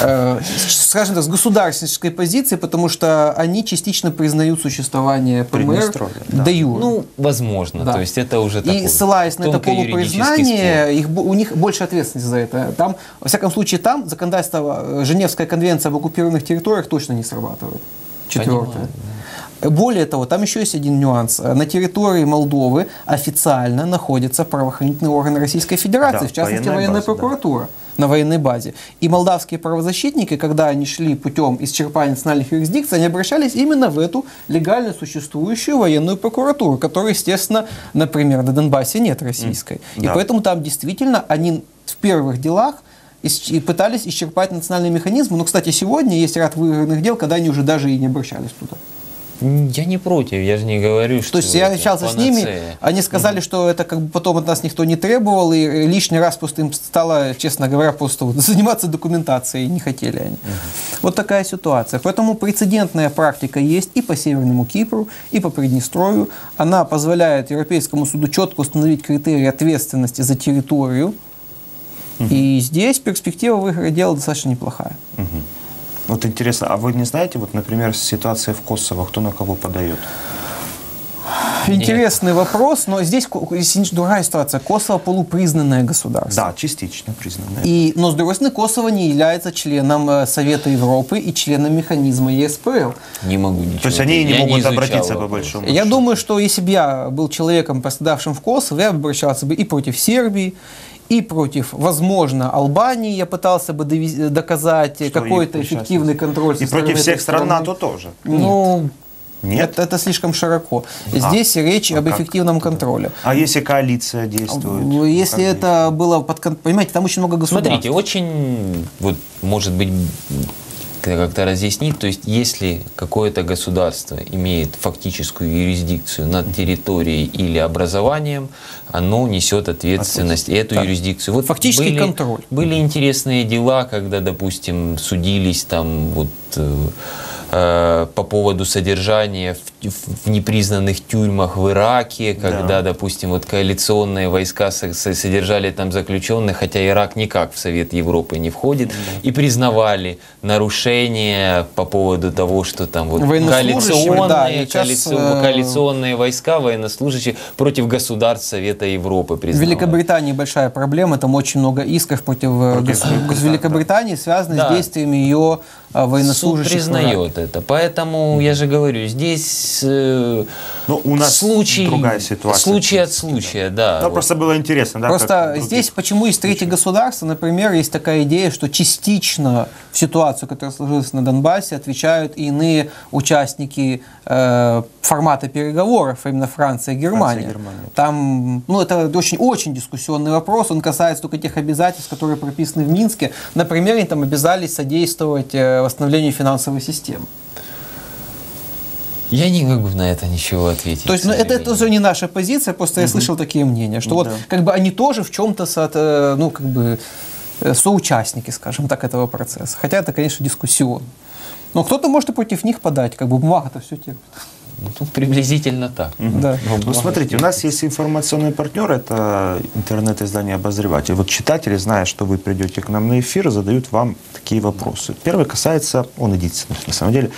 [SPEAKER 2] э, скажем так, с государственной позиции, потому что они частично признают существование ПМР
[SPEAKER 1] Приднестровья, да.
[SPEAKER 2] де юре.
[SPEAKER 3] Ну, возможно.
[SPEAKER 2] Да.
[SPEAKER 3] То есть это уже такой
[SPEAKER 2] и ссылаясь на это полупризнание, их, у них больше ответственности за это. Там, во всяком случае, там законодательство, э, Женевская конвенция об оккупированных территориях точно не срабатывает. Четвертое.
[SPEAKER 3] Понимаю,
[SPEAKER 2] Более того, там еще есть один нюанс. На территории Молдовы официально находятся правоохранительные органы Российской Федерации,
[SPEAKER 1] Да,
[SPEAKER 2] в частности
[SPEAKER 1] военная
[SPEAKER 2] военная
[SPEAKER 1] база, да.
[SPEAKER 2] прокуратура на военной базе. И молдавские правозащитники, когда они шли путем исчерпания национальных юрисдикций, они обращались именно в эту легально существующую военную прокуратуру, которой, естественно, например, на Донбассе нет российской. И
[SPEAKER 1] да.
[SPEAKER 2] поэтому там действительно они в первых делах и пытались исчерпать национальные механизмы. Но, кстати, сегодня есть ряд выигранных дел, когда они уже даже и не обращались туда.
[SPEAKER 3] Я не против, я же не говорю, что
[SPEAKER 2] То есть я общался с ними, они сказали, что это как бы потом от нас никто не требовал, и лишний раз просто им стало, честно говоря, просто вот заниматься документацией не хотели они. Вот такая ситуация. Поэтому прецедентная практика есть и по Северному Кипру, и по Приднестровью. Она позволяет Европейскому суду четко установить критерии ответственности за территорию. И здесь перспектива выиграть дело достаточно неплохая.
[SPEAKER 1] Вот интересно, а вы не знаете, вот, например, ситуация в Косово, кто на кого подает?
[SPEAKER 2] Интересный вопрос, но здесь здесь другая ситуация. Коsoво полупризнанное государство.
[SPEAKER 1] Да, частично признанная.
[SPEAKER 2] И, но, с другой стороны, Косово не является членом э, Совета Европы и членом механизма ЕСПЛ.
[SPEAKER 3] Не могу ничего.
[SPEAKER 1] То есть они не
[SPEAKER 3] я
[SPEAKER 1] могут
[SPEAKER 3] изучал
[SPEAKER 1] обратиться по
[SPEAKER 3] вопрос.
[SPEAKER 1] большому
[SPEAKER 2] Я
[SPEAKER 1] счету.
[SPEAKER 2] думаю, что если бы я был человеком, пострадавшим в Косово, я бы обращался бы и против Сербии, и против, возможно, Албании. Я пытался бы довез- доказать
[SPEAKER 1] Что
[SPEAKER 2] какой-то эффективный контроль. со
[SPEAKER 1] И
[SPEAKER 2] стороны
[SPEAKER 1] против всех стран. НАТО тоже.
[SPEAKER 2] Ну,
[SPEAKER 1] Нет?
[SPEAKER 2] Это, это слишком широко.
[SPEAKER 1] А,
[SPEAKER 2] Здесь речь
[SPEAKER 1] а
[SPEAKER 2] об
[SPEAKER 1] как
[SPEAKER 2] эффективном контроле.
[SPEAKER 1] А если коалиция действует?
[SPEAKER 2] Ну, Если
[SPEAKER 1] Как
[SPEAKER 2] это было под Понимаете, там очень много государств.
[SPEAKER 3] Смотрите, очень, вот, может быть, как-то разъяснить, то есть если какое-то государство имеет фактическую юрисдикцию над территорией или образованием, оно несет ответственность и эту
[SPEAKER 2] Так.
[SPEAKER 3] юрисдикцию. Вот
[SPEAKER 2] Фактический
[SPEAKER 3] были,
[SPEAKER 2] контроль.
[SPEAKER 3] Были интересные дела, когда, допустим, судились там вот э, э, по поводу содержания в, в- в непризнанных тюрьмах в Ираке, когда, допустим, вот коалиционные войска со- со- содержали там заключенных, хотя Ирак никак в Совет Европы не входит, и признавали нарушения по поводу того, что там вот коалиционные,
[SPEAKER 2] да, и сейчас, э,
[SPEAKER 3] коалиционные войска военнослужащие против государств Совета Европы
[SPEAKER 2] В
[SPEAKER 3] признавали.
[SPEAKER 2] Великобритании большая проблема, там очень много исков против, э,
[SPEAKER 1] Против
[SPEAKER 2] гос- гос-
[SPEAKER 1] да,
[SPEAKER 2] Великобритании, связанных
[SPEAKER 3] Да.
[SPEAKER 2] с действиями ее
[SPEAKER 3] Суд
[SPEAKER 2] военнослужащих. в Ираке.
[SPEAKER 3] признает это. Поэтому я же говорю, здесь э,
[SPEAKER 1] Ну, у нас
[SPEAKER 3] случай,
[SPEAKER 1] другая ситуация.
[SPEAKER 3] Случай от случая, да.
[SPEAKER 1] Ну,
[SPEAKER 3] вот.
[SPEAKER 1] просто было интересно, да?
[SPEAKER 2] Просто
[SPEAKER 1] как
[SPEAKER 2] здесь почему есть третье государство, например, есть такая идея, что частично в ситуацию, которая сложилась на Донбассе, отвечают и иные участники э, формата переговоров, а именно Франция и Германия.
[SPEAKER 1] Франция Германия.
[SPEAKER 2] Там, ну, это очень, очень дискуссионный вопрос, он касается только тех обязательств, которые прописаны в Минске. Например, они там обязались содействовать э, восстановлению финансовой системы.
[SPEAKER 3] Я не могу на это ничего ответить.
[SPEAKER 2] То есть, ну, это
[SPEAKER 3] сожалению.
[SPEAKER 2] тоже не наша позиция, просто я слышал такие мнения, что вот
[SPEAKER 1] Да.
[SPEAKER 2] как бы они тоже в чем-то, э, ну, как бы э, соучастники, скажем так, этого процесса. Хотя это, конечно, дискуссион. Но кто-то может и против них подать, как бы бумага-то все терпит.
[SPEAKER 3] Ну, приблизительно так.
[SPEAKER 2] Да.
[SPEAKER 1] Ну, смотрите, у нас есть информационный партнер, это интернет-издание «Обозреватель». Вот читатели, зная, что вы придете к нам на эфир, задают вам такие вопросы. Первый касается, он единственный на самом деле,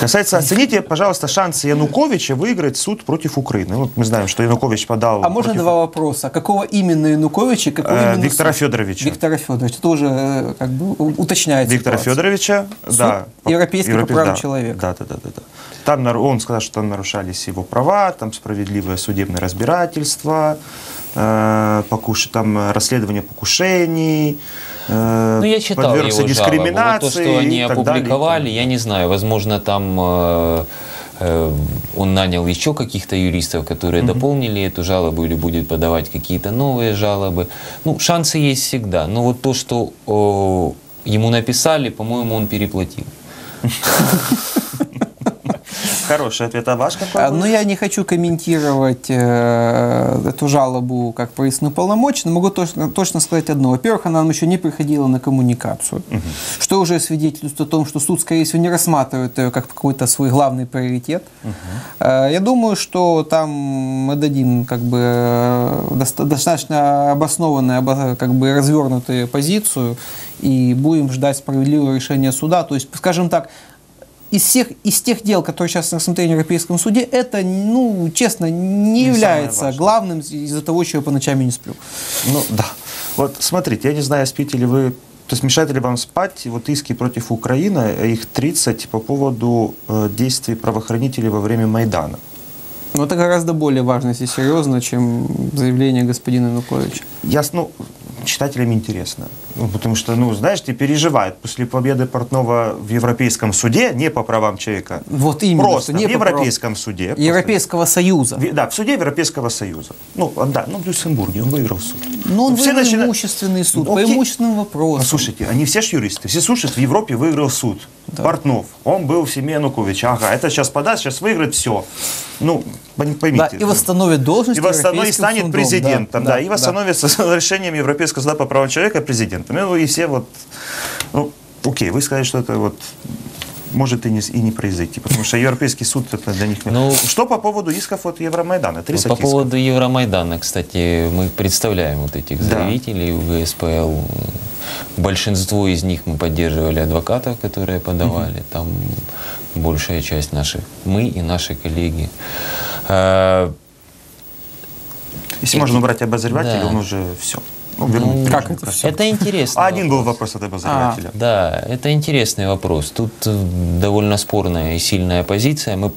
[SPEAKER 1] касается, оцените, пожалуйста, шансы Януковича выиграть суд против Украины. Вот мы знаем, что Янукович подал...
[SPEAKER 2] А можно
[SPEAKER 1] против,
[SPEAKER 2] два вопроса? Какого именно Януковича, и какой
[SPEAKER 1] э,
[SPEAKER 2] именно
[SPEAKER 1] Виктора
[SPEAKER 2] суд?
[SPEAKER 1] Федоровича.
[SPEAKER 2] Виктора Федоровича. Это уже э, как бы у- уточняет
[SPEAKER 1] Виктора
[SPEAKER 2] ситуацию.
[SPEAKER 1] Федоровича,
[SPEAKER 2] Суд
[SPEAKER 1] да.
[SPEAKER 2] Европейский по
[SPEAKER 1] Европе-
[SPEAKER 2] правам
[SPEAKER 1] да,
[SPEAKER 2] человека.
[SPEAKER 1] Да, да, да, да, да. Там он сказал, что там нарушались его права, там справедливое судебное разбирательство, э, покуш- там расследование покушений. э,
[SPEAKER 3] Ну, я читал
[SPEAKER 1] подвергся
[SPEAKER 3] его жалобу. Вот
[SPEAKER 1] дискриминации
[SPEAKER 3] то, что они
[SPEAKER 1] и так далее.
[SPEAKER 3] опубликовали, я не знаю. Возможно, там э, он нанял еще каких-то юристов, которые дополнили эту жалобу или будет подавать какие-то новые жалобы. Ну, шансы есть всегда. Но вот то, что о, ему написали, по-моему, он переплатил.
[SPEAKER 1] Хороший ответ. А ваш какой?
[SPEAKER 2] А? Но я не хочу комментировать э, эту жалобу как проясню полномочий, но могу точно, точно сказать одно. Во-первых, она нам еще не приходила на коммуникацию, что уже свидетельствует о том, что суд, скорее всего, не рассматривает ее как какой-то свой главный приоритет. Э, я думаю, что там мы дадим как бы э, доста- достаточно обоснованную, обо- как бы развернутую позицию и будем ждать справедливого решения суда. То есть, скажем так, из всех из тех дел, которые сейчас на рассмотрении в Европейском суде, это, ну, честно, не,
[SPEAKER 1] Не
[SPEAKER 2] является главным из-за того, чего я по ночам не сплю.
[SPEAKER 1] Ну, да. Вот смотрите, я не знаю, спите ли вы, то есть мешает ли вам спать вот иски против Украины, их 30 по поводу э, действий правоохранителей во время Майдана.
[SPEAKER 2] Но это гораздо более важно, если серьезно, чем заявление господина Януковича.
[SPEAKER 1] Я, с- ну, читателям интересно. Ну, потому что, ну, знаешь, ты переживают после победы Портнова в Европейском суде, не по правам человека,
[SPEAKER 2] Вот именно,
[SPEAKER 1] просто
[SPEAKER 2] не
[SPEAKER 1] в
[SPEAKER 2] по прав-
[SPEAKER 1] Европейском суде.
[SPEAKER 2] Европейского Союза.
[SPEAKER 1] Ви- Да, в суде Европейского Союза. Ну, да, ну, в Люксембурге он выиграл суд.
[SPEAKER 2] Ну, он
[SPEAKER 1] Все
[SPEAKER 2] выиграл
[SPEAKER 1] начина-
[SPEAKER 2] имущественный суд, по
[SPEAKER 1] Окей.
[SPEAKER 2] имущественным вопросам.
[SPEAKER 1] Ну, слушайте, они все ж юристы. Все слушают, в Европе выиграл суд. Портнов. Он был в семье Януковича. Ага, это сейчас подаст, сейчас выиграет все. Ну, поймите.
[SPEAKER 2] Да, и восстановит должность
[SPEAKER 1] И восстановит, станет
[SPEAKER 2] судом,
[SPEAKER 1] президентом, да, и
[SPEAKER 2] да.
[SPEAKER 1] восстановится с решением Европейского суда по правам человека президентом. Ну, и все вот, ну, окей, вы сказали, что это вот может и не, и не произойти, потому что Европейский суд это для них...
[SPEAKER 3] Ну,
[SPEAKER 1] что по поводу исков от Евромайдана? 30
[SPEAKER 3] по
[SPEAKER 1] исков.
[SPEAKER 3] поводу Евромайдана, кстати, мы представляем вот этих
[SPEAKER 1] Да.
[SPEAKER 3] заявителей в ГСПЛ. Большинство из них мы поддерживали адвокатов, которые подавали. Там большая часть наших, мы и наши коллеги. Э,
[SPEAKER 1] Если можно убрать обозревателя,
[SPEAKER 3] Да.
[SPEAKER 1] он уже все. Ну, вернуть
[SPEAKER 3] Ну,
[SPEAKER 2] как это
[SPEAKER 1] всему.
[SPEAKER 3] Это интересно.
[SPEAKER 1] А один был вопрос от обозревателя.
[SPEAKER 3] Да, это интересный вопрос. Тут э, довольно спорная и сильная позиция. Мы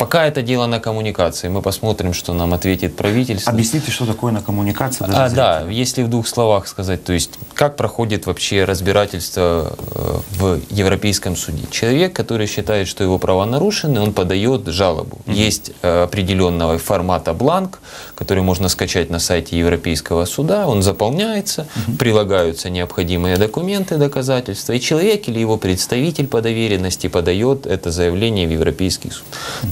[SPEAKER 3] пока это дело на коммуникации. Мы посмотрим, что нам ответит правительство.
[SPEAKER 1] Объясните, что такое на коммуникации.
[SPEAKER 3] А, да, если в двух словах сказать, то есть как проходит вообще разбирательство э, в Европейском суде. Человек, который считает, что его права нарушены, он подает жалобу. Есть э, определенного формата бланк, который можно скачать на сайте Европейского суда, он заполняется, прилагаются необходимые документы, доказательства, и человек или его представитель по доверенности подает это заявление в Европейский суд.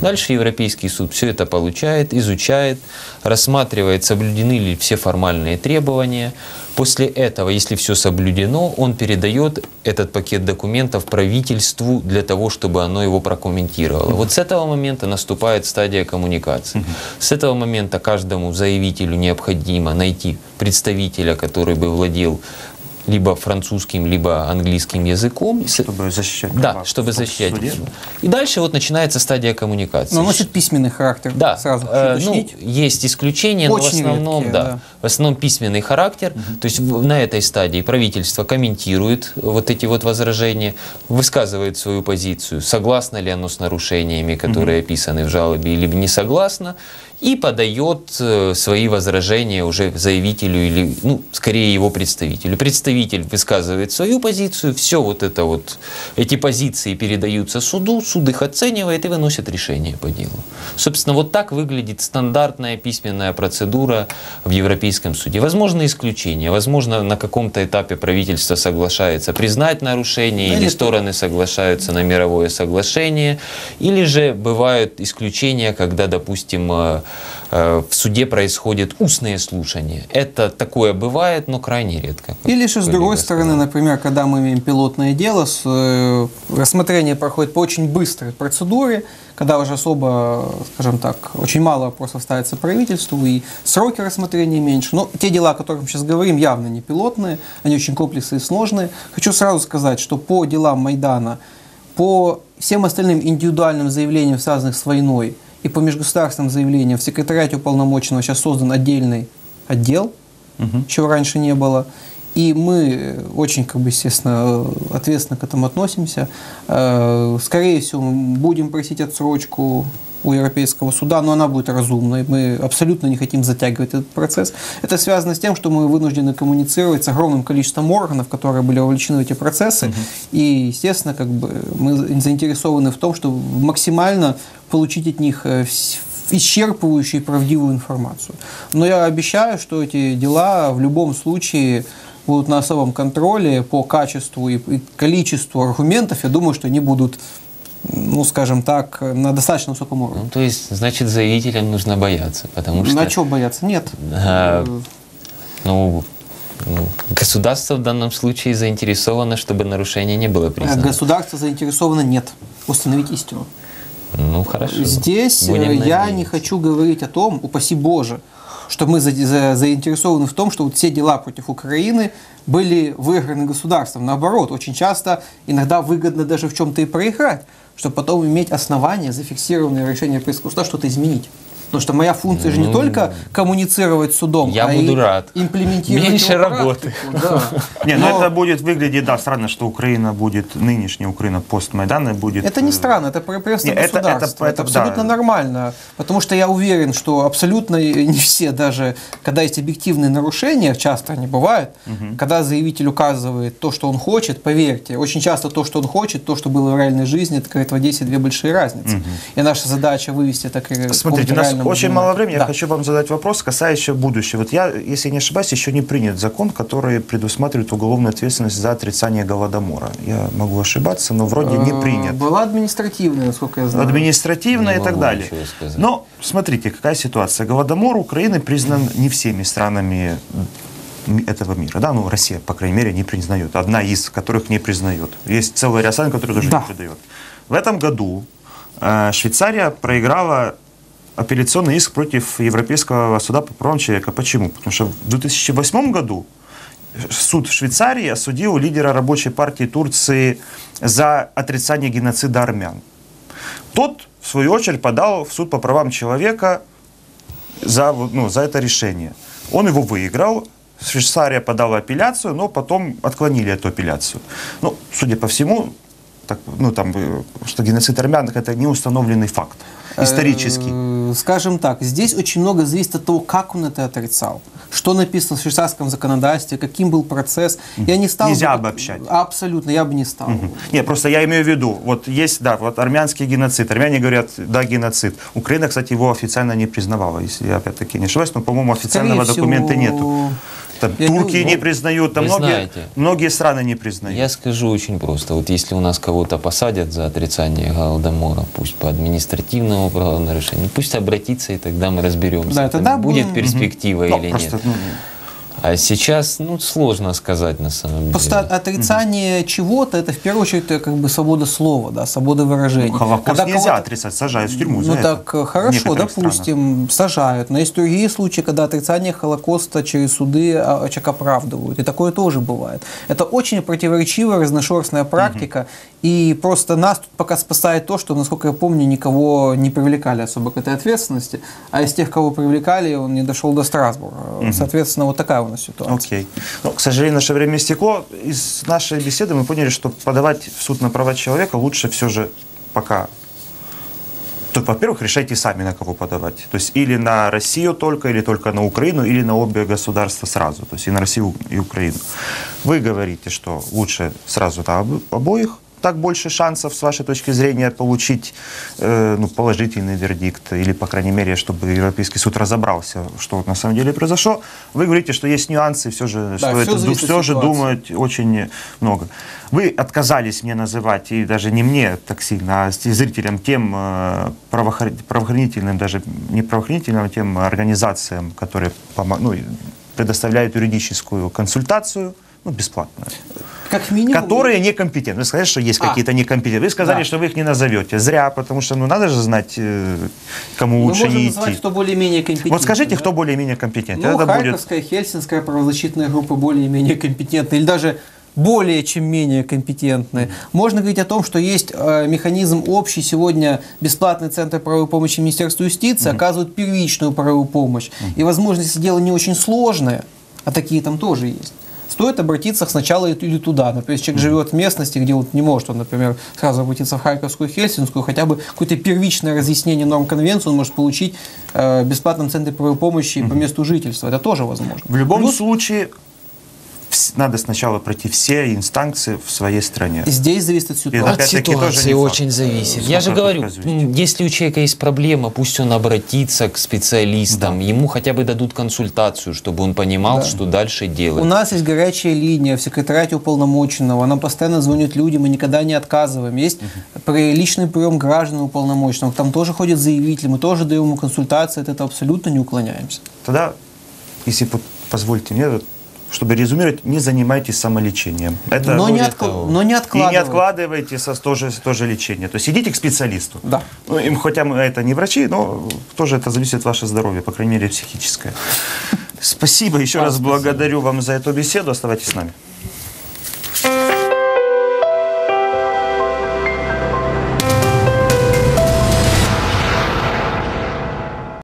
[SPEAKER 3] Дальше Европейский суд все это получает, изучает, рассматривает, соблюдены ли все формальные требования. После этого, если все соблюдено, он передает этот пакет документов правительству для того, чтобы оно его прокомментировало. Вот с этого момента наступает стадия коммуникации. С этого момента каждому заявителю необходимо найти представителя, который бы владел либо французским, либо английским языком.
[SPEAKER 1] Чтобы защищать
[SPEAKER 3] Да,
[SPEAKER 1] права
[SPEAKER 3] чтобы
[SPEAKER 1] в
[SPEAKER 3] защищать.
[SPEAKER 1] суде.
[SPEAKER 3] И дальше вот начинается стадия коммуникации.
[SPEAKER 2] Но носит письменный характер.
[SPEAKER 3] Да,
[SPEAKER 2] Сразу
[SPEAKER 3] э, ну, есть исключения, но в
[SPEAKER 2] Очень
[SPEAKER 3] основном,
[SPEAKER 2] редкие,
[SPEAKER 3] да,
[SPEAKER 2] да.
[SPEAKER 3] в основном письменный характер. То есть на этой стадии правительство комментирует вот эти вот возражения, высказывает свою позицию, согласно ли оно с нарушениями, которые описаны в жалобе, или не согласно, и подает э, свои возражения уже заявителю или, ну, скорее его представителю. Представитель высказывает свою позицию, все вот это вот, эти позиции передаются суду, суд их оценивает и выносит решение по делу. Собственно, вот так выглядит стандартная письменная процедура в Европейском суде. Возможно исключения, возможно на каком-то этапе правительство соглашается признать нарушение, или
[SPEAKER 2] Или
[SPEAKER 3] стороны соглашаются на мировое соглашение, или же бывают исключения, когда, допустим, э, в суде происходят устные слушания. Это такое бывает, но крайне редко.
[SPEAKER 2] Или же, с другой
[SPEAKER 3] сказал.
[SPEAKER 2] стороны, например, когда мы имеем пилотное дело, э, рассмотрение проходит по очень быстрой процедуре, когда уже особо, скажем так, очень мало вопросов ставится правительству, и сроки рассмотрения меньше. Но те дела, о которых мы сейчас говорим, явно не пилотные, они очень комплексные и сложные. Хочу сразу сказать, что по делам Майдана, по всем остальным индивидуальным заявлениям, связанным с войной, и по межгосударственным заявлениям в секретариате уполномоченного сейчас создан отдельный отдел, чего раньше не было. И мы э, очень, как бы, естественно, э, ответственно к этому относимся. Э, Скорее всего, будем просить отсрочку у Европейского суда, но она будет разумной. Мы абсолютно не хотим затягивать этот процесс. Это связано с тем, что мы вынуждены коммуницировать с огромным количеством органов, которые были вовлечены в эти процессы. И, естественно, как бы мы заинтересованы в том, чтобы максимально получить от них э, исчерпывающую и правдивую информацию. Но я обещаю, что эти дела в любом случае будут на особом контроле по качеству и количеству аргументов. Я думаю, что они будут, ну, скажем так, на достаточно высоком уровне.
[SPEAKER 3] Ну, то есть, значит, заявителям нужно бояться, потому что...
[SPEAKER 2] На чего бояться? Нет.
[SPEAKER 3] А,
[SPEAKER 2] Э,
[SPEAKER 3] Ну, государство в данном случае заинтересовано, чтобы нарушение не было признано.
[SPEAKER 2] Государство заинтересовано нет. Установить истину.
[SPEAKER 3] Ну, хорошо.
[SPEAKER 2] Здесь э,
[SPEAKER 3] Будем
[SPEAKER 2] я
[SPEAKER 3] надеяться.
[SPEAKER 2] не хочу говорить о том, упаси Боже, что мы за- за- заинтересованы в том, что вот все дела против Украины были выиграны государством. Наоборот, очень часто, иногда выгодно даже в чем-то и проиграть, чтобы потом иметь основания, зафиксированные решения Европейского суда, что-то изменить. Потому что моя функция же не
[SPEAKER 3] Ну,
[SPEAKER 2] только коммуницировать с судом,
[SPEAKER 3] я
[SPEAKER 2] а
[SPEAKER 3] буду
[SPEAKER 2] и
[SPEAKER 3] рад.
[SPEAKER 2] имплементировать
[SPEAKER 3] Меньше
[SPEAKER 2] его
[SPEAKER 3] работы.
[SPEAKER 2] да.
[SPEAKER 1] Не, ну
[SPEAKER 2] Но
[SPEAKER 1] это будет выглядеть, да, странно, что Украина будет, нынешняя Украина постмайдана будет...
[SPEAKER 2] Это не
[SPEAKER 1] э,
[SPEAKER 2] странно, это приветствие
[SPEAKER 1] Не, это- это-.
[SPEAKER 2] Это,
[SPEAKER 1] это
[SPEAKER 2] абсолютно
[SPEAKER 1] да.
[SPEAKER 2] нормально. Потому что я уверен, что абсолютно не все, даже когда есть объективные нарушения, часто они бывают, когда заявитель указывает то, что он хочет, поверьте, очень часто то, что он хочет, то, что было в реальной жизни, это, как в Одессе две большие разницы. И наша задача вывести это к
[SPEAKER 1] Смотрите, у нас, очень
[SPEAKER 2] занимать.
[SPEAKER 1] мало времени.
[SPEAKER 2] Да.
[SPEAKER 1] Я хочу вам задать вопрос, касающийся будущего. Вот я, если не ошибаюсь, еще не принят закон, который предусматривает уголовную ответственность за отрицание голодомора. Я могу ошибаться, но вроде не
[SPEAKER 2] Э,
[SPEAKER 1] принят.
[SPEAKER 2] Была административная, насколько я знаю.
[SPEAKER 1] административно
[SPEAKER 3] Не
[SPEAKER 1] и так далее. Но смотрите, какая ситуация. Голодомор Украины признан не всеми странами этого мира. Да? Ну, Россия, по крайней мере, не признает. Одна из которых не признает. Есть целый ряд стран, которые тоже
[SPEAKER 2] Да.
[SPEAKER 1] не признает. В этом году э, Швейцария проиграла апелляционный иск против Европейского суда по правам человека. Почему? Потому что в 2008 году суд в Швейцарии осудил лидера рабочей партии Турции за отрицание геноцида армян. Тот, в свою очередь, подал в суд по правам человека за, ну, за это решение. Он его выиграл, Швейцария подала апелляцию, но потом отклонили эту апелляцию. Ну, судя по всему, так, ну, там, э, что геноцид армян – это не установленный факт, исторический.
[SPEAKER 2] Э, Скажем так, здесь очень много зависит от того, как он это отрицал. Что написано в швейцарском законодательстве, каким был процесс. Я не стал
[SPEAKER 1] Нельзя
[SPEAKER 2] бы-
[SPEAKER 1] обобщать.
[SPEAKER 2] Абсолютно, я бы не стал.
[SPEAKER 1] Не, просто я имею в виду, вот есть, да, вот армянский геноцид. Армяне говорят, да, геноцид. Украина, кстати, его официально не признавала, если я опять-таки не ошибаюсь, но, по-моему, официального
[SPEAKER 2] Скорее
[SPEAKER 1] документа
[SPEAKER 2] всего,
[SPEAKER 1] нету. Там,
[SPEAKER 2] я не
[SPEAKER 1] турки не,
[SPEAKER 2] уверен.
[SPEAKER 1] признают, там многие,
[SPEAKER 3] знаете,
[SPEAKER 1] многие страны не признают.
[SPEAKER 3] Я скажу очень просто. Вот если у нас кого-то посадят за отрицание голодомора, пусть по административному правонарушению, пусть обратится, и тогда мы разберемся,
[SPEAKER 2] Да, тогда
[SPEAKER 3] будет
[SPEAKER 2] будем-
[SPEAKER 3] перспектива
[SPEAKER 1] Ну,
[SPEAKER 3] или
[SPEAKER 1] просто,
[SPEAKER 3] нет.
[SPEAKER 1] ну,
[SPEAKER 3] А сейчас, ну, сложно сказать на самом деле.
[SPEAKER 2] Просто отрицание чего-то это в первую очередь как бы свобода слова, да, свобода выражения.
[SPEAKER 1] ну, Холокост
[SPEAKER 2] Когда
[SPEAKER 1] нельзя отрицать, сажают в тюрьму за
[SPEAKER 2] Ну
[SPEAKER 1] это.
[SPEAKER 2] так э,
[SPEAKER 1] В
[SPEAKER 2] хорошо, допустим, сажают. Но есть другие случаи, когда отрицание Холокоста через суды а, человека оправдывают. И такое тоже бывает. Это очень противоречивая, разношерстная практика. И просто нас тут пока спасает то, что, насколько я помню, никого не привлекали особо к этой ответственности. А из тех, кого привлекали, он не дошел до Страсбурга. Соответственно, вот такая у нас ситуация.
[SPEAKER 1] Окей. Ну, к сожалению, наше время истекло. Из нашей беседы мы поняли, что подавать в суд на права человека лучше все же пока то, во-первых, решайте сами, на кого подавать. То есть или на Россию только, или только на Украину, или на обе государства сразу. То есть и на Россию, и Украину. Вы говорите, что лучше сразу на об- обоих. Так больше шансов, с вашей точки зрения, получить э, ну, положительный вердикт, или, по крайней мере, чтобы Европейский суд разобрался, что на самом деле произошло. Вы говорите, что есть нюансы, все же,
[SPEAKER 2] Да, зависит от
[SPEAKER 1] все же думать очень много. Вы отказались мне называть, и даже не мне так сильно, а зрителям, тем э, правоохр- правоохранительным, даже не правоохранительным, а тем организациям, которые ну, предоставляют юридическую консультацию, ну, бесплатно,
[SPEAKER 2] Как минимум...
[SPEAKER 1] которые некомпетентны. Вы сказали, что есть
[SPEAKER 2] А.
[SPEAKER 1] какие-то некомпетентные. Вы сказали,
[SPEAKER 2] Да.
[SPEAKER 1] что вы их не назовете. Зря, потому что ну, надо же знать, э, кому
[SPEAKER 2] Мы
[SPEAKER 1] лучше
[SPEAKER 2] можем
[SPEAKER 1] не
[SPEAKER 2] назвать,
[SPEAKER 1] идти.
[SPEAKER 2] кто более-менее компетентный.
[SPEAKER 1] Вот скажите,
[SPEAKER 2] да?
[SPEAKER 1] кто более-менее компетентен.
[SPEAKER 2] Ну,
[SPEAKER 1] Это будет
[SPEAKER 2] Харьковская, Хельсинская правозащитная группы более-менее компетентны, или даже более чем менее компетентны. Можно говорить о том, что есть э, механизм общий. Сегодня бесплатный центр правовой помощи Министерства юстиции оказывают первичную правовую помощь. И, возможно, если дело не очень сложное, а такие там тоже есть, стоит обратиться сначала или туда. Например, если человек живет в местности, где вот не может, он, например, сразу обратиться в Харьковскую, Хельсинскую, хотя бы какое-то первичное разъяснение норм конвенции он может получить э, в бесплатном центре правовой помощи по месту жительства. Это тоже возможно.
[SPEAKER 1] В любом
[SPEAKER 2] Плюс
[SPEAKER 1] случае, надо сначала пройти все инстанции в своей стране.
[SPEAKER 2] здесь зависит от ситуации.
[SPEAKER 3] От ситуации очень зависит. Я же говорю,
[SPEAKER 1] развития?
[SPEAKER 3] если у человека есть проблема, пусть он обратится к специалистам, ему хотя бы дадут консультацию, чтобы он понимал,
[SPEAKER 2] Да.
[SPEAKER 3] что дальше делать.
[SPEAKER 2] У нас есть горячая линия в секретариате уполномоченного. Нам постоянно звонят люди, мы никогда не отказываем. Есть при- личный прием граждан уполномоченного. Там тоже ходит заявитель, мы тоже даем ему консультации, от этого абсолютно не уклоняемся.
[SPEAKER 1] Тогда, если по- позвольте мне, чтобы резюмировать, не занимайтесь самолечением. Это
[SPEAKER 2] но, не откла-
[SPEAKER 3] того.
[SPEAKER 2] но не
[SPEAKER 1] И не
[SPEAKER 2] откладывайте.
[SPEAKER 1] откладывайте со, тоже, тоже лечение. То есть идите к специалисту.
[SPEAKER 2] Да.
[SPEAKER 1] Ну, им, хотя мы это не врачи, но тоже это зависит от вашего здоровья, по крайней мере, психическое. Спасибо, еще раз благодарю вам за эту беседу. Оставайтесь с нами.